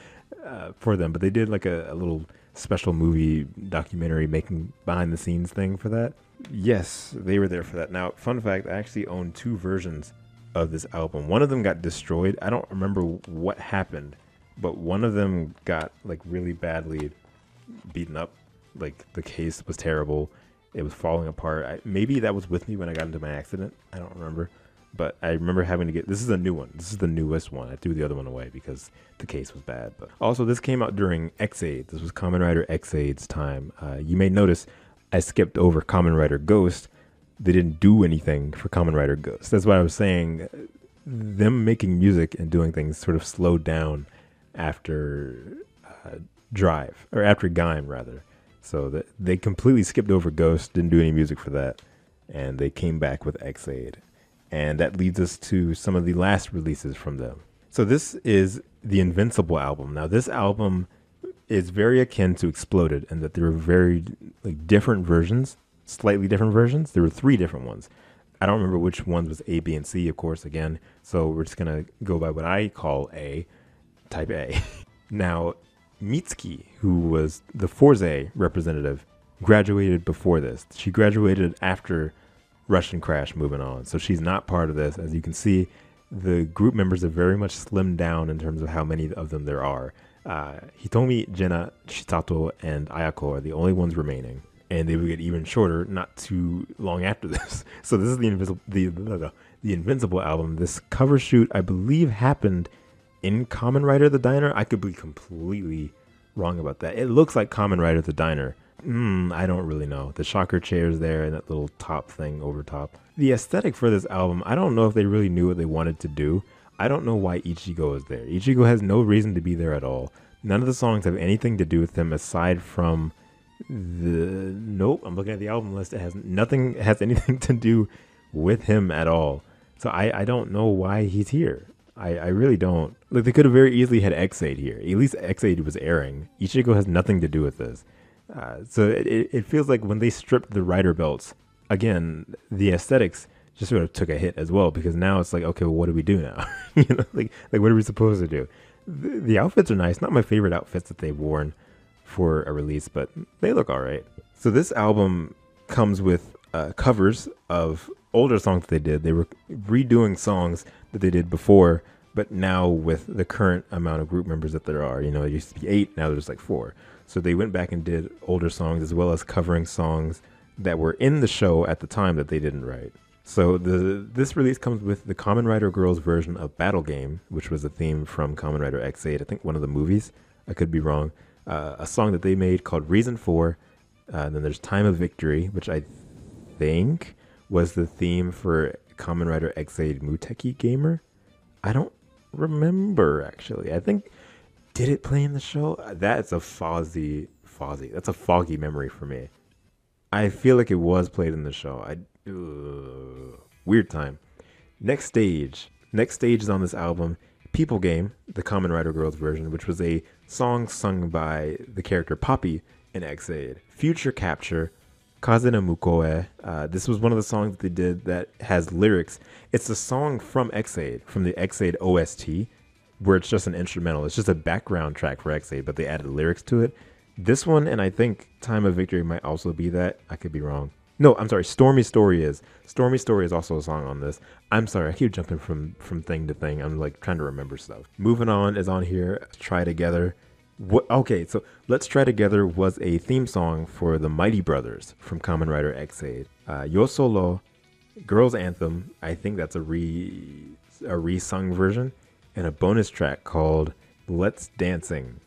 uh, for them, but they did like a, a little special movie documentary making behind the scenes thing for that. Yes, they were there for that. Now, fun fact, I actually own two versions of this album. One of them got destroyed. I don't remember what happened, but one of them got like really badly beaten up. Like the case was terrible. It was falling apart. I, maybe that was with me when I got into my accident. I don't remember. But I remember having to get this is a new one. This is the newest one. I threw the other one away because the case was bad. But also, this came out during X-Aid. This was Kamen Rider Ex-Aid's time. Uh, you may notice I skipped over Kamen Rider Ghost. They didn't do anything for Kamen Rider Ghost. That's why I was saying them making music and doing things sort of slowed down after uh, Drive or after Gaim rather. So that they completely skipped over Ghost, didn't do any music for that, and they came back with Ex-Aid. And that leads us to some of the last releases from them. So this is the Invincible album. Now this album is very akin to Exploded in that there are very like different versions, slightly different versions. There were three different ones. I don't remember which ones was A, B, and C, of course, again. So we're just gonna go by what I call A, type A. now, Mitsuki, who was the Fourze representative, graduated before this. She graduated after Russian Crash moving on. So she's not part of this. As you can see, the group members are very much slimmed down in terms of how many of them there are. Uh, Hitomi, Jenna, Chisato, and Ayako are the only ones remaining, and they will get even shorter not too long after this. So this is the invisible, the, the, the Invincible album. This cover shoot, I believe, happened in Kamen Rider the Diner. I could be completely wrong about that. It looks like Kamen Rider the Diner, Mm, I don't really know. The shocker chairs there and that little top thing over top. The aesthetic for this album, I don't know if they really knew what they wanted to do. I don't know why Ichigo is there. Ichigo has no reason to be there at all. None of the songs have anything to do with him aside from the nope. I'm looking at the album list. It has nothing has anything to do with him at all. So I I don't know why he's here. I, I really don't. Like they could have very easily had Ex-Aid here. At least Ex-Aid was airing. Ichigo has nothing to do with this. Uh, so it, it feels like when they stripped the rider belts, again, the aesthetics just sort of took a hit as well because now it's like, okay, well, what do we do now? you know, like like what are we supposed to do? The, the, outfits are nice. Not my favorite outfits that they've worn for a release, but they look all right. So this album comes with uh, covers of older songs that they did. They were redoing songs that they did before, but now with the current amount of group members that there are. You know, it used to be eight, now there's like four. So they went back and did older songs as well as covering songs that were in the show at the time that they didn't write. So the this release comes with the Kamen Rider Girls version of Battle Game, which was a theme from Kamen Rider Ex-Aid, I think one of the movies. I could be wrong. Uh, a song that they made called Reason For. Uh, then there's Time of Victory, which I think was the theme for Kamen Rider Ex-Aid Muteki Gamer. I don't remember actually. I think did it play in the show? That's a fuzzy, fuzzy. That's a foggy memory for me. I feel like it was played in the show. I uh, weird time. Next Stage. Next Stage is on this album. People Game, the Kamen Rider Girls version, which was a song sung by the character Poppy in Ex-Aid. Future Capture, Kazena Mukoe. Uh, this was one of the songs they did that has lyrics. It's a song from Ex-Aid, from the Ex-Aid OST, where it's just an instrumental. It's just a background track for Ex-Aid, but they added lyrics to it. This one, and I think Time of Victory might also be that. I could be wrong. No, I'm sorry. Stormy Story is. Stormy Story is also a song on this. I'm sorry. I keep jumping from from thing to thing. I'm like trying to remember stuff. Moving on is on here. Try Together. What? Okay, so Let's Try Together was a theme song for the Mighty Brothers from Kamen Rider Ex-Aid. Uh, Yo Solo, Girls Anthem. I think that's a re a re-sung version, and a bonus track called Let's Dancing.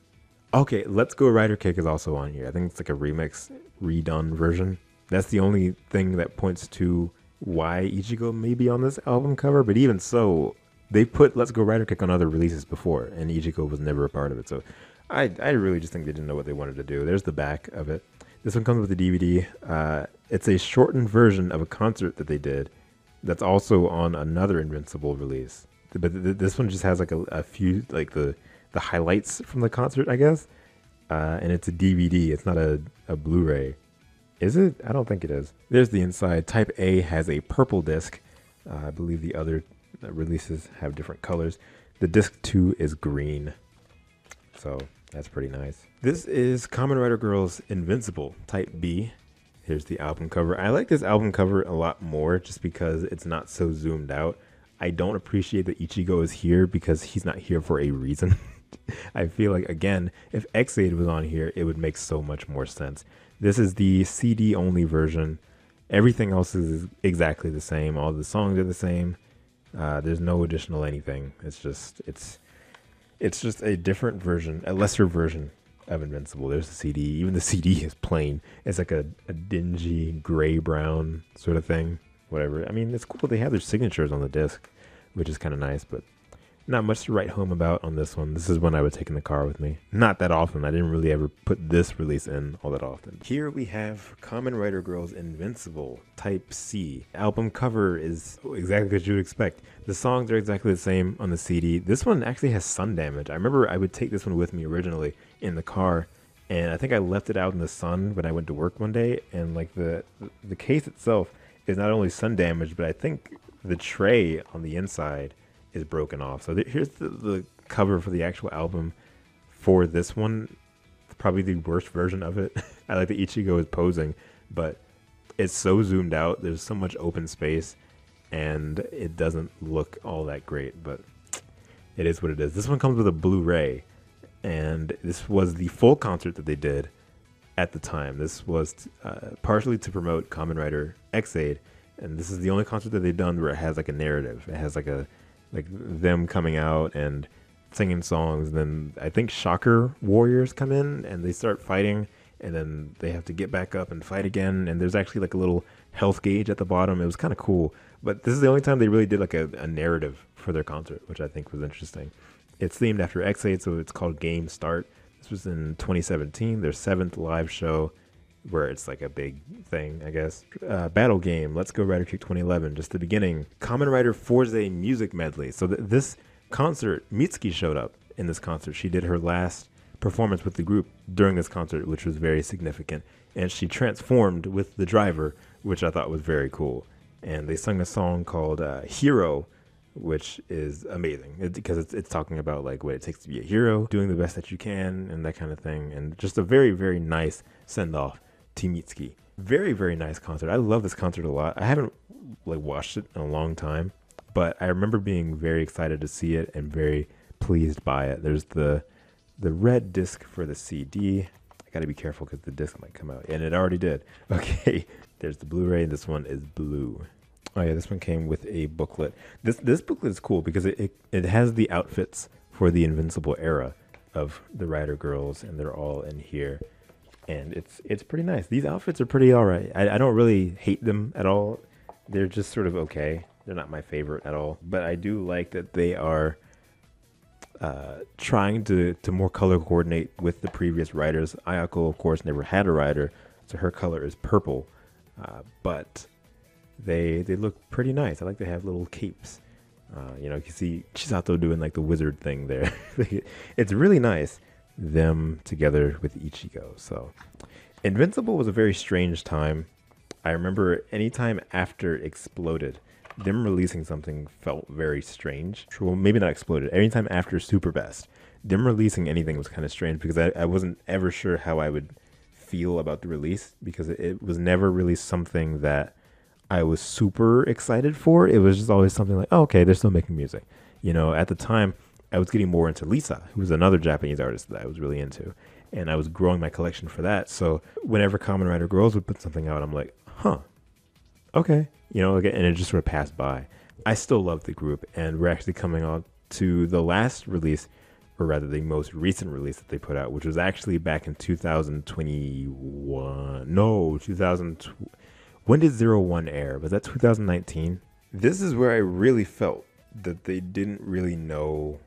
Okay, Let's Go Rider Kick is also on here. I think it's like a remix, redone version. That's the only thing that points to why Ichigo may be on this album cover. But even so, they put Let's Go Rider Kick on other releases before, and Ichigo was never a part of it. So I, I really just think they didn't know what they wanted to do. There's the back of it. This one comes with a DVD. Uh, it's a shortened version of a concert that they did that's also on another Invincible release. But th- this one just has like a, a, few, like the, the highlights from the concert, I guess. Uh, and it's a DVD, it's not a, a Blu ray. Is it? I don't think it is. There's the inside. Type A has a purple disc. Uh, I believe the other releases have different colors. The disc 2 is green. So that's pretty nice. This is Kamen Rider Girls Invincible Type B. Here's the album cover. I like this album cover a lot more just because it's not so zoomed out. I don't appreciate that Ichigo is here because he's not here for a reason. I feel like again, if Ex-Aid was on here, it would make so much more sense. This is the CD only version. Everything else is exactly the same. All the songs are the same. Uh, there's no additional anything. It's just it's it's just a different version, a lesser version of Invincible. There's the CD. Even the CD is plain. It's like a, a dingy gray brown sort of thing. Whatever. I mean, it's cool. They have their signatures on the disc, which is kind of nice. But not much to write home about on this one. This is one I would take in the car with me. Not that often. I didn't really ever put this release in all that often. Here we have Kamen Rider Girls Invincible Type C. Album cover is exactly what you would expect. The songs are exactly the same on the CD. This one actually has sun damage. I remember I would take this one with me originally in the car and I think I left it out in the sun when I went to work one day and like the the case itself is not only sun damaged but I think the tray on the inside is broken off. So here's the, the cover for the actual album for this one. Probably the worst version of it. I like that Ichigo is posing, but it's so zoomed out. There's so much open space, and it doesn't look all that great. But it is what it is. This one comes with a Blu-ray, and this was the full concert that they did at the time. This was uh, partially to promote Common Rider X Aid, and this is the only concert that they've done where it has like a narrative. It has like a like them coming out and singing songs. Then I think Shocker Warriors come in and they start fighting, and then they have to get back up and fight again. And there's actually like a little health gauge at the bottom. It was kind of cool. But this is the only time they really did like a, a narrative for their concert, which I think was interesting. It's themed after Ex-Aid, so it's called Game Start. This was in 2017, their seventh live show where it's like a big thing, I guess. Uh, battle game, Let's Go Rider Kick 2011, just the beginning. Kamen Rider Fourze music medley. So th- this concert, Mitsuki showed up in this concert. She did her last performance with the group during this concert, which was very significant. And she transformed with the driver, which I thought was very cool. And they sung a song called uh, Hero, which is amazing it, because it's, it's talking about like what it takes to be a hero, doing the best that you can, and that kind of thing. And just a very, very nice send off Timitsuki. Very, very nice concert. I love this concert a lot. I haven't like watched it in a long time, but I remember being very excited to see it and very pleased by it. There's the the red disc for the CD. I got to be careful because the disc might come out, and it already did. Okay, there's the Blu-ray. This one is blue. Oh yeah, this one came with a booklet. This this booklet is cool because it, it, it has the outfits for the Invincible era of the Rider girls, and they're all in here and it's it's pretty nice. These outfits are pretty all right. I, I don't really hate them at all. They're just sort of okay. They're not my favorite at all, but I do like that they are uh, trying to to more color coordinate with the previous riders. Ayako, of course, never had a rider, so her color is purple. Uh, but they they look pretty nice. I like to have little capes. Uh, you know, you can see Chisato doing like the wizard thing there. it's really nice them together with Ichigo. So, Invincible was a very strange time. I remember anytime after Exploded, them releasing something felt very strange. Well, maybe not Exploded. Anytime after Super Best, them releasing anything was kind of strange because I, I wasn't ever sure how I would feel about the release because it, it was never really something that I was super excited for. It was just always something like, oh, okay, they're still making music. You know, at the time, I was getting more into LiSA, who was another Japanese artist that I was really into. And I was growing my collection for that. So whenever Kamen Rider Girls would put something out, I'm like, huh, okay. You know, and it just sort of passed by. I still love the group, and we're actually coming on to the last release, or rather the most recent release that they put out, which was actually back in 2021. No, 2000. When did Zero One air? Was that 2019? This is where I really felt that they didn't really know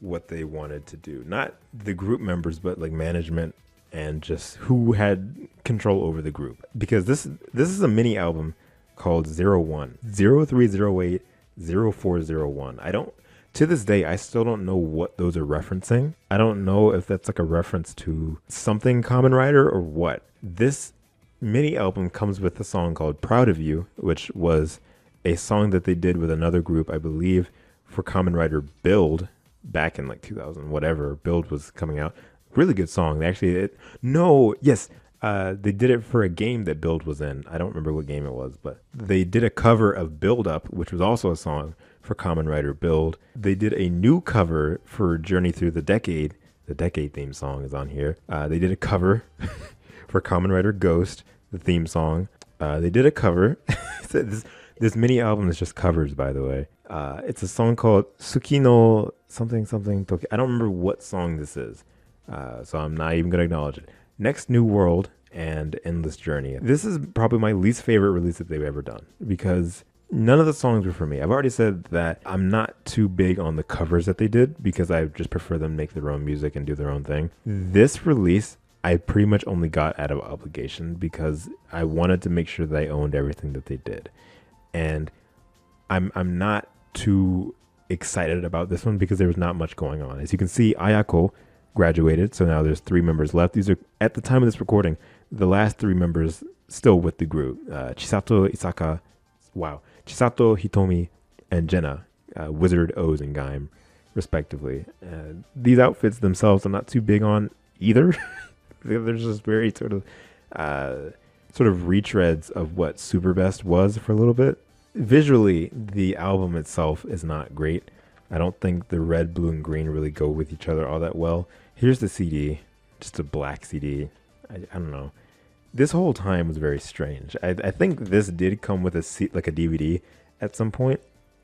what they wanted to do. Not the group members, but like management and just who had control over the group. Because this this is a mini album called Zero One. 0308 0401. I don't to this day I still don't know what those are referencing. I don't know if that's like a reference to something Kamen Rider or what. This mini album comes with a song called Proud of You, which was a song that they did with another group, I believe, for Kamen Rider Build back in like 2000 whatever build was coming out. Really good song. They actually it, no yes uh, they did it for a game that build was in. I don't remember what game it was but they did a cover of build up which was also a song for Kamen Rider build. They did a new cover for journey through the decade. The decade theme song is on here. Uh, they did a cover for Kamen Rider ghost the theme song. Uh, they did a cover. This, this mini album is just covers by the way uh, it's a song called Sukino something something Toki. I don't remember what song this is, uh, so I'm not even gonna acknowledge it. Next New World and Endless Journey. This is probably my least favorite release that they've ever done because none of the songs were for me. I've already said that I'm not too big on the covers that they did because I just prefer them make their own music and do their own thing. This release I pretty much only got out of obligation because I wanted to make sure that I owned everything that they did. And I'm I'm not too excited about this one because there was not much going on. As you can see, Ayako graduated, so now there's three members left. These are at the time of this recording, the last three members still with the group: uh, Chisato, Isaka, wow, Chisato, Hitomi, and Jenna, uh, Wizard, Oz, and Gaim, respectively. Uh, these outfits themselves, I'm not too big on either. They're just very sort of, uh, sort of retreads of what Super Best was for a little bit visually, the album itself is not great. I don't think the red, blue, and green really go with each other all that well. Here's the CD, just a black CD. I, I don't know. This whole time was very strange. I, I think this did come with a like a DVD at some point,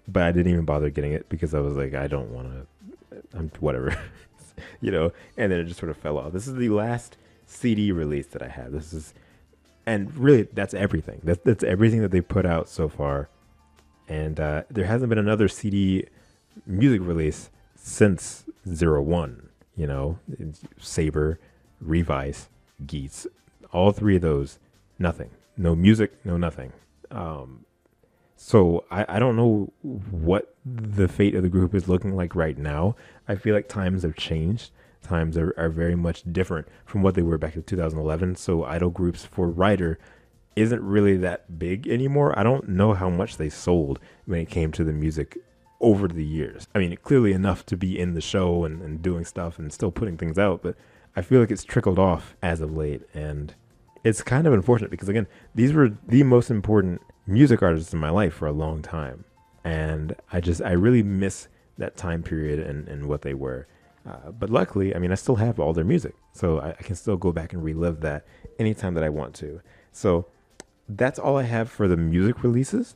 but I didn't even bother getting it because I was like, I don't want to. I'm whatever, you know. And then it just sort of fell off. This is the last CD release that I have. This is, and really, that's everything. That's everything that they put out so far and uh, there hasn't been another CD music release since Zero One. You know, Saber, Revice, Geats, all three of those, nothing, no music, no nothing. Um, so I, I don't know what the fate of the group is looking like right now. I feel like times have changed. Times are, are very much different from what they were back in 2011. So idol groups for Rider isn't really that big anymore. I don't know how much they sold when it came to the music over the years. I mean, clearly enough to be in the show and, and doing stuff and still putting things out, but I feel like it's trickled off as of late. And it's kind of unfortunate because, again, these were the most important music artists in my life for a long time. And I just, I really miss that time period and, and what they were. Uh, but luckily, I mean, I still have all their music. So I, I can still go back and relive that anytime that I want to. So that's all I have for the music releases.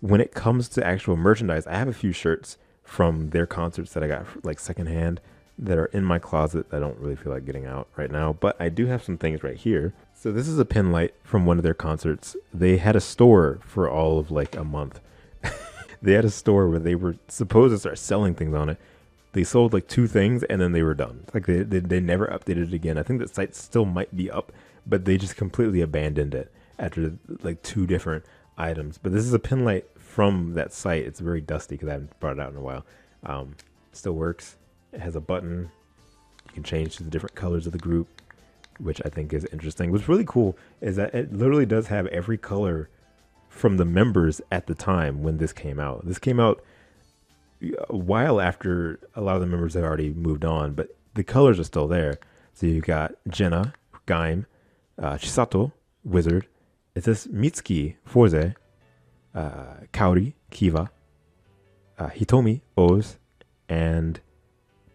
When it comes to actual merchandise, I have a few shirts from their concerts that I got like secondhand that are in my closet I don't really feel like getting out right now. But I do have some things right here. So this is a pin light from one of their concerts. They had a store for all of like a month. they had a store where they were supposed to start selling things on it. They sold like two things and then they were done. Like they, they, they never updated it again. I think the site still might be up, but they just completely abandoned it after like two different items, but this is a pin light from that site. It's very dusty because I haven't brought it out in a while. Um, still works. It has a button. You can change to the different colors of the group, which I think is interesting. What's really cool is that it literally does have every color from the members at the time when this came out. This came out a while after a lot of the members had already moved on, but the colors are still there. So you got Jenna, Gaim, uh, Chisato, Wizard. It says Mitsuki, Fourze, uh, Kaori, Kiva, uh, Hitomi, Oz, and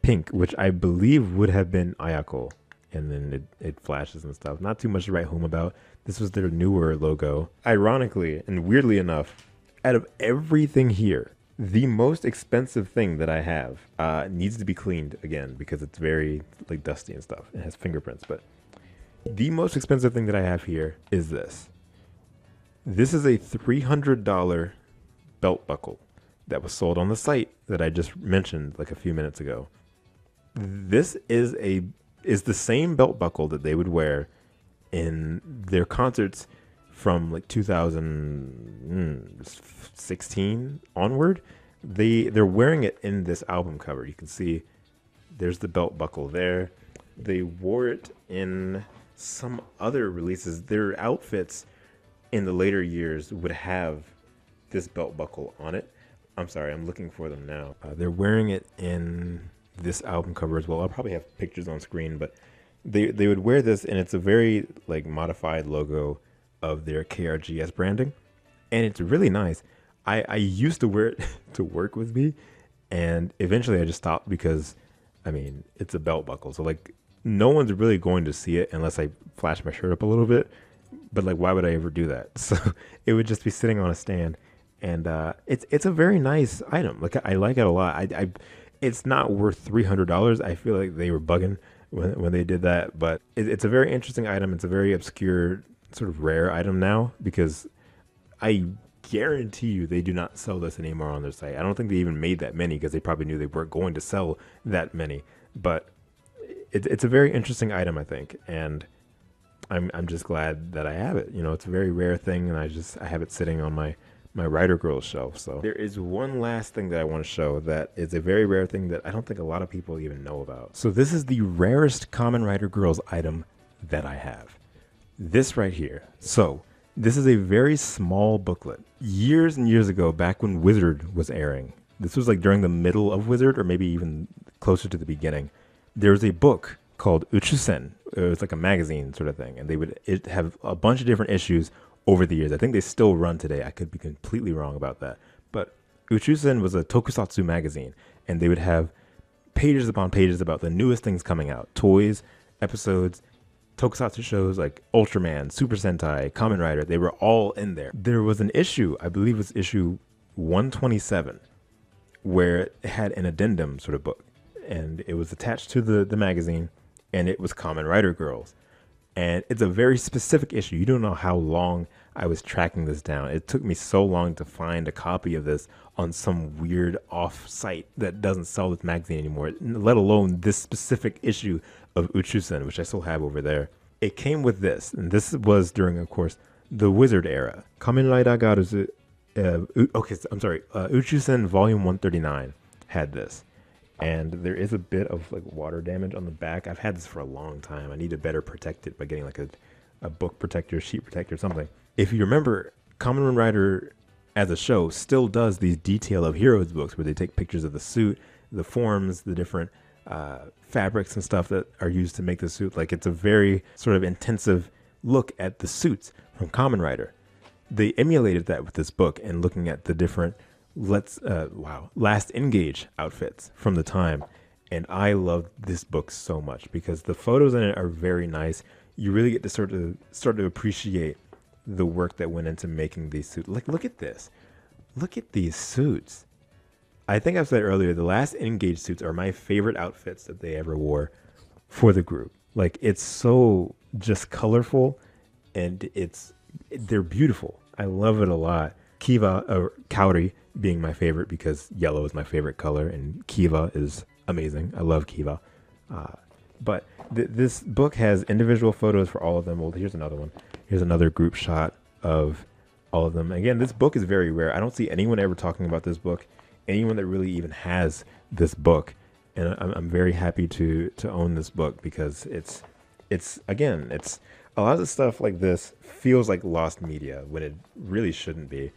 Pink, which I believe would have been Ayako. And then it, it flashes and stuff. Not too much to write home about. This was their newer logo. Ironically and weirdly enough, out of everything here, the most expensive thing that I have uh, needs to be cleaned again because it's very like dusty and stuff. It has fingerprints, but the most expensive thing that I have here is this. This is a $300 belt buckle that was sold on the site that I just mentioned like a few minutes ago. This is a is the same belt buckle that they would wear in their concerts from like 2016 hmm, onward. They they're wearing it in this album cover. You can see there's the belt buckle there. They wore it in some other releases. Their outfits in the later years would have this belt buckle on it. I'm sorry, I'm looking for them now. Uh, they're wearing it in this album cover as well. I'll probably have pictures on screen, but they they would wear this, and it's a very like modified logo of their KRGS branding, and it's really nice. I I used to wear it to work with me, and eventually I just stopped because, I mean, it's a belt buckle, so like no one's really going to see it unless I flash my shirt up a little bit. But like, why would I ever do that? So it would just be sitting on a stand, and uh, it's it's a very nice item. Like I like it a lot. I, I it's not worth three hundred dollars. I feel like they were bugging when when they did that, but it, it's a very interesting item. It's a very obscure, sort of rare item now because I guarantee you they do not sell this anymore on their site. I don't think they even made that many because they probably knew they weren't going to sell that many. But it, it's a very interesting item, I think, and I'm I'm just glad that I have it. You know, it's a very rare thing, and I just I have it sitting on my my Rider Girls shelf. So there is one last thing that I want to show that is a very rare thing that I don't think a lot of people even know about. So this is the rarest Kamen Rider Girls item that I have. This right here. So this is a very small booklet. Years and years ago, back when Wizard was airing, this was like during the middle of Wizard, or maybe even closer to the beginning. There was a book called Uchusen. Uh, it was like a magazine sort of thing, and they would have a bunch of different issues over the years. I think they still run today. I could be completely wrong about that. But Uchusen was a tokusatsu magazine, and they would have pages upon pages about the newest things coming out toys, episodes, tokusatsu shows like Ultraman, Super Sentai, Kamen Rider. They were all in there. There was an issue, I believe it was issue 127, where it had an addendum sort of book, and it was attached to the, the magazine, and it was Kamen Rider Girls and it's a very specific issue. You don't know how long I was tracking this down. It took me so long to find a copy of this on some weird off site that doesn't sell this magazine anymore, let alone this specific issue of Uchusen, which I still have over there. It came with this, and this was during, of course, the Wizard era. Kamen Rider Garuzu, uh, okay, I'm sorry, uh, Uchusen Volume 139 had this and there is a bit of like water damage on the back. I've had this for a long time. I need to better protect it by getting like a, a book protector, sheet protector, something. If you remember, Kamen Rider as a show still does these detail of heroes books where they take pictures of the suit, the forms, the different uh, fabrics and stuff that are used to make the suit. Like it's a very sort of intensive look at the suits from Kamen Rider. They emulated that with this book and looking at the different let's uh, wow. Last engage outfits from the time. And i love this book so much because the photos in it are very nice. You really get to start to start to appreciate the work that went into making these suits. Like look at this. Look at these suits. I think i've said earlier the last engage suits are my favorite outfits that they ever wore for the group. Like it's so just colorful and it's they're beautiful. I love it a lot kiva or kaori being my favorite because yellow is my favorite color and Kiva is amazing. I love Kiva. Uh, but th- this book has individual photos for all of them. Well, here's another one. Here's another group shot of all of them. Again, this book is very rare. I don't see anyone ever talking about this book, anyone that really even has this book, and I'm, I'm very happy to to own this book because it's it's again it's a lot of the stuff like this feels like lost media when it really shouldn't be.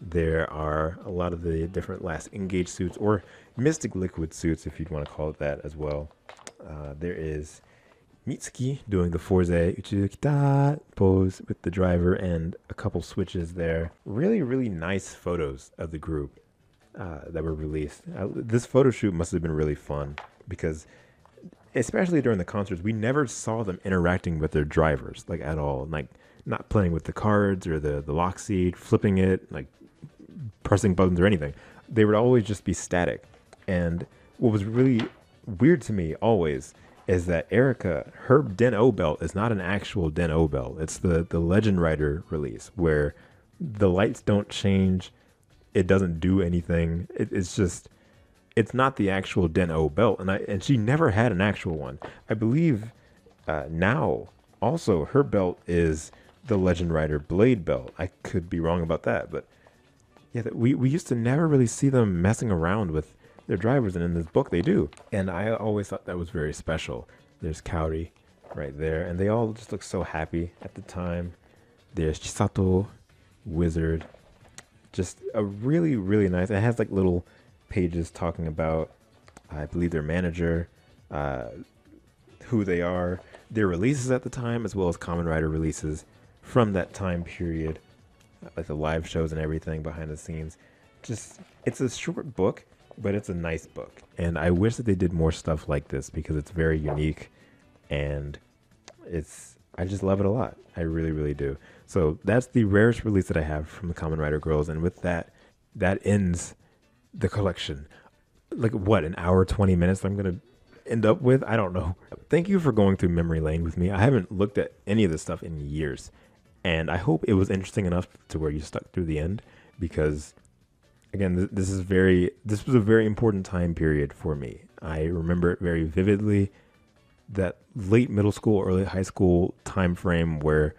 There are a lot of the different last engage suits or mystic liquid suits, if you'd want to call it that as well. Uh, there is Mitsuki doing the Fourze Uchikita pose with the driver and a couple switches there. Really, really nice photos of the group uh, that were released. Uh, this photo shoot must have been really fun because, especially during the concerts, we never saw them interacting with their drivers like at all. Like not playing with the cards or the the Lockseed, flipping it, like pressing buttons or anything. They would always just be static. And what was really weird to me always is that Erica, her Den O belt is not an actual Den O belt. It's the the Legend Rider release where the lights don't change, it doesn't do anything. It, it's just it's not the actual Den O belt, and I and she never had an actual one. I believe uh, now also her belt is the Legend Rider Blade belt. I could be wrong about that, but yeah, we we used to never really see them messing around with their drivers, and in this book they do. And I always thought that was very special. There's Kaori right there, and they all just look so happy at the time. There's Chisato, Wizard, just a really really nice. It has like little pages talking about, I believe their manager, uh, who they are, their releases at the time, as well as Kamen Rider releases from that time period, like the live shows and everything behind the scenes. Just it's a short book, but it's a nice book. And I wish that they did more stuff like this because it's very unique and it's I just love it a lot. I really, really do. So that's the rarest release that I have from the Kamen Rider Girls, and with that, that ends the collection. Like what, an hour, twenty minutes? I'm gonna end up with? I don't know. Thank you for going through memory lane with me. I haven't looked at any of this stuff in years, and I hope it was interesting enough to where you stuck through the end because again, th- this is very this was a very important time period for me. I remember it very vividly. That late middle school, early high school time frame where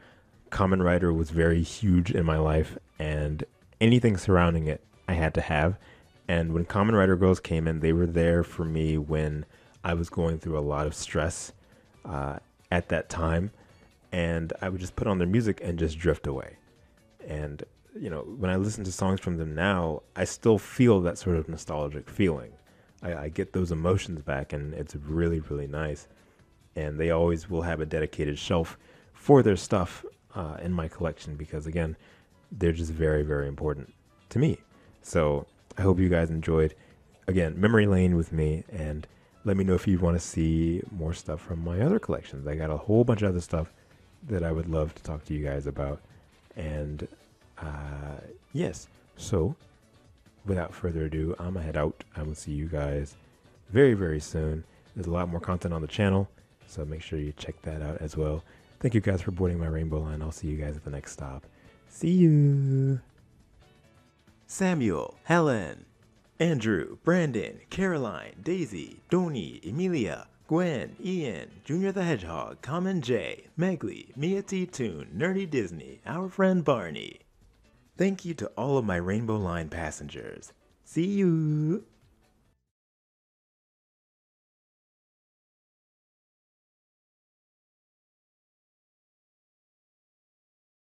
Kamen Rider was very huge in my life, and anything surrounding it, I had to have. And when Kamen Rider Girls came in, they were there for me when I was going through a lot of stress uh, at that time, and I would just put on their music and just drift away. And you know, when I listen to songs from them now, I still feel that sort of nostalgic feeling. I, I get those emotions back, and it's really, really nice. And they always will have a dedicated shelf for their stuff uh, in my collection because, again, they're just very, very important to me. So I hope you guys enjoyed. Again, memory lane with me, and let me know if you want to see more stuff from my other collections. I got a whole bunch of other stuff that I would love to talk to you guys about. And uh, yes, so without further ado, I'm gonna head out. I will see you guys very, very soon. There's a lot more content on the channel, so make sure you check that out as well. Thank you guys for boarding my rainbow line. I'll see you guys at the next stop. See you. Samuel, Helen, Andrew, Brandon, Caroline, Daisy, Doni, Emilia, Gwen, Ian, Junior the Hedgehog, Common J, Megly, Mia T. Toon, Nerdy Disney, our friend Barney. Thank you to all of my Rainbow Line passengers. See you!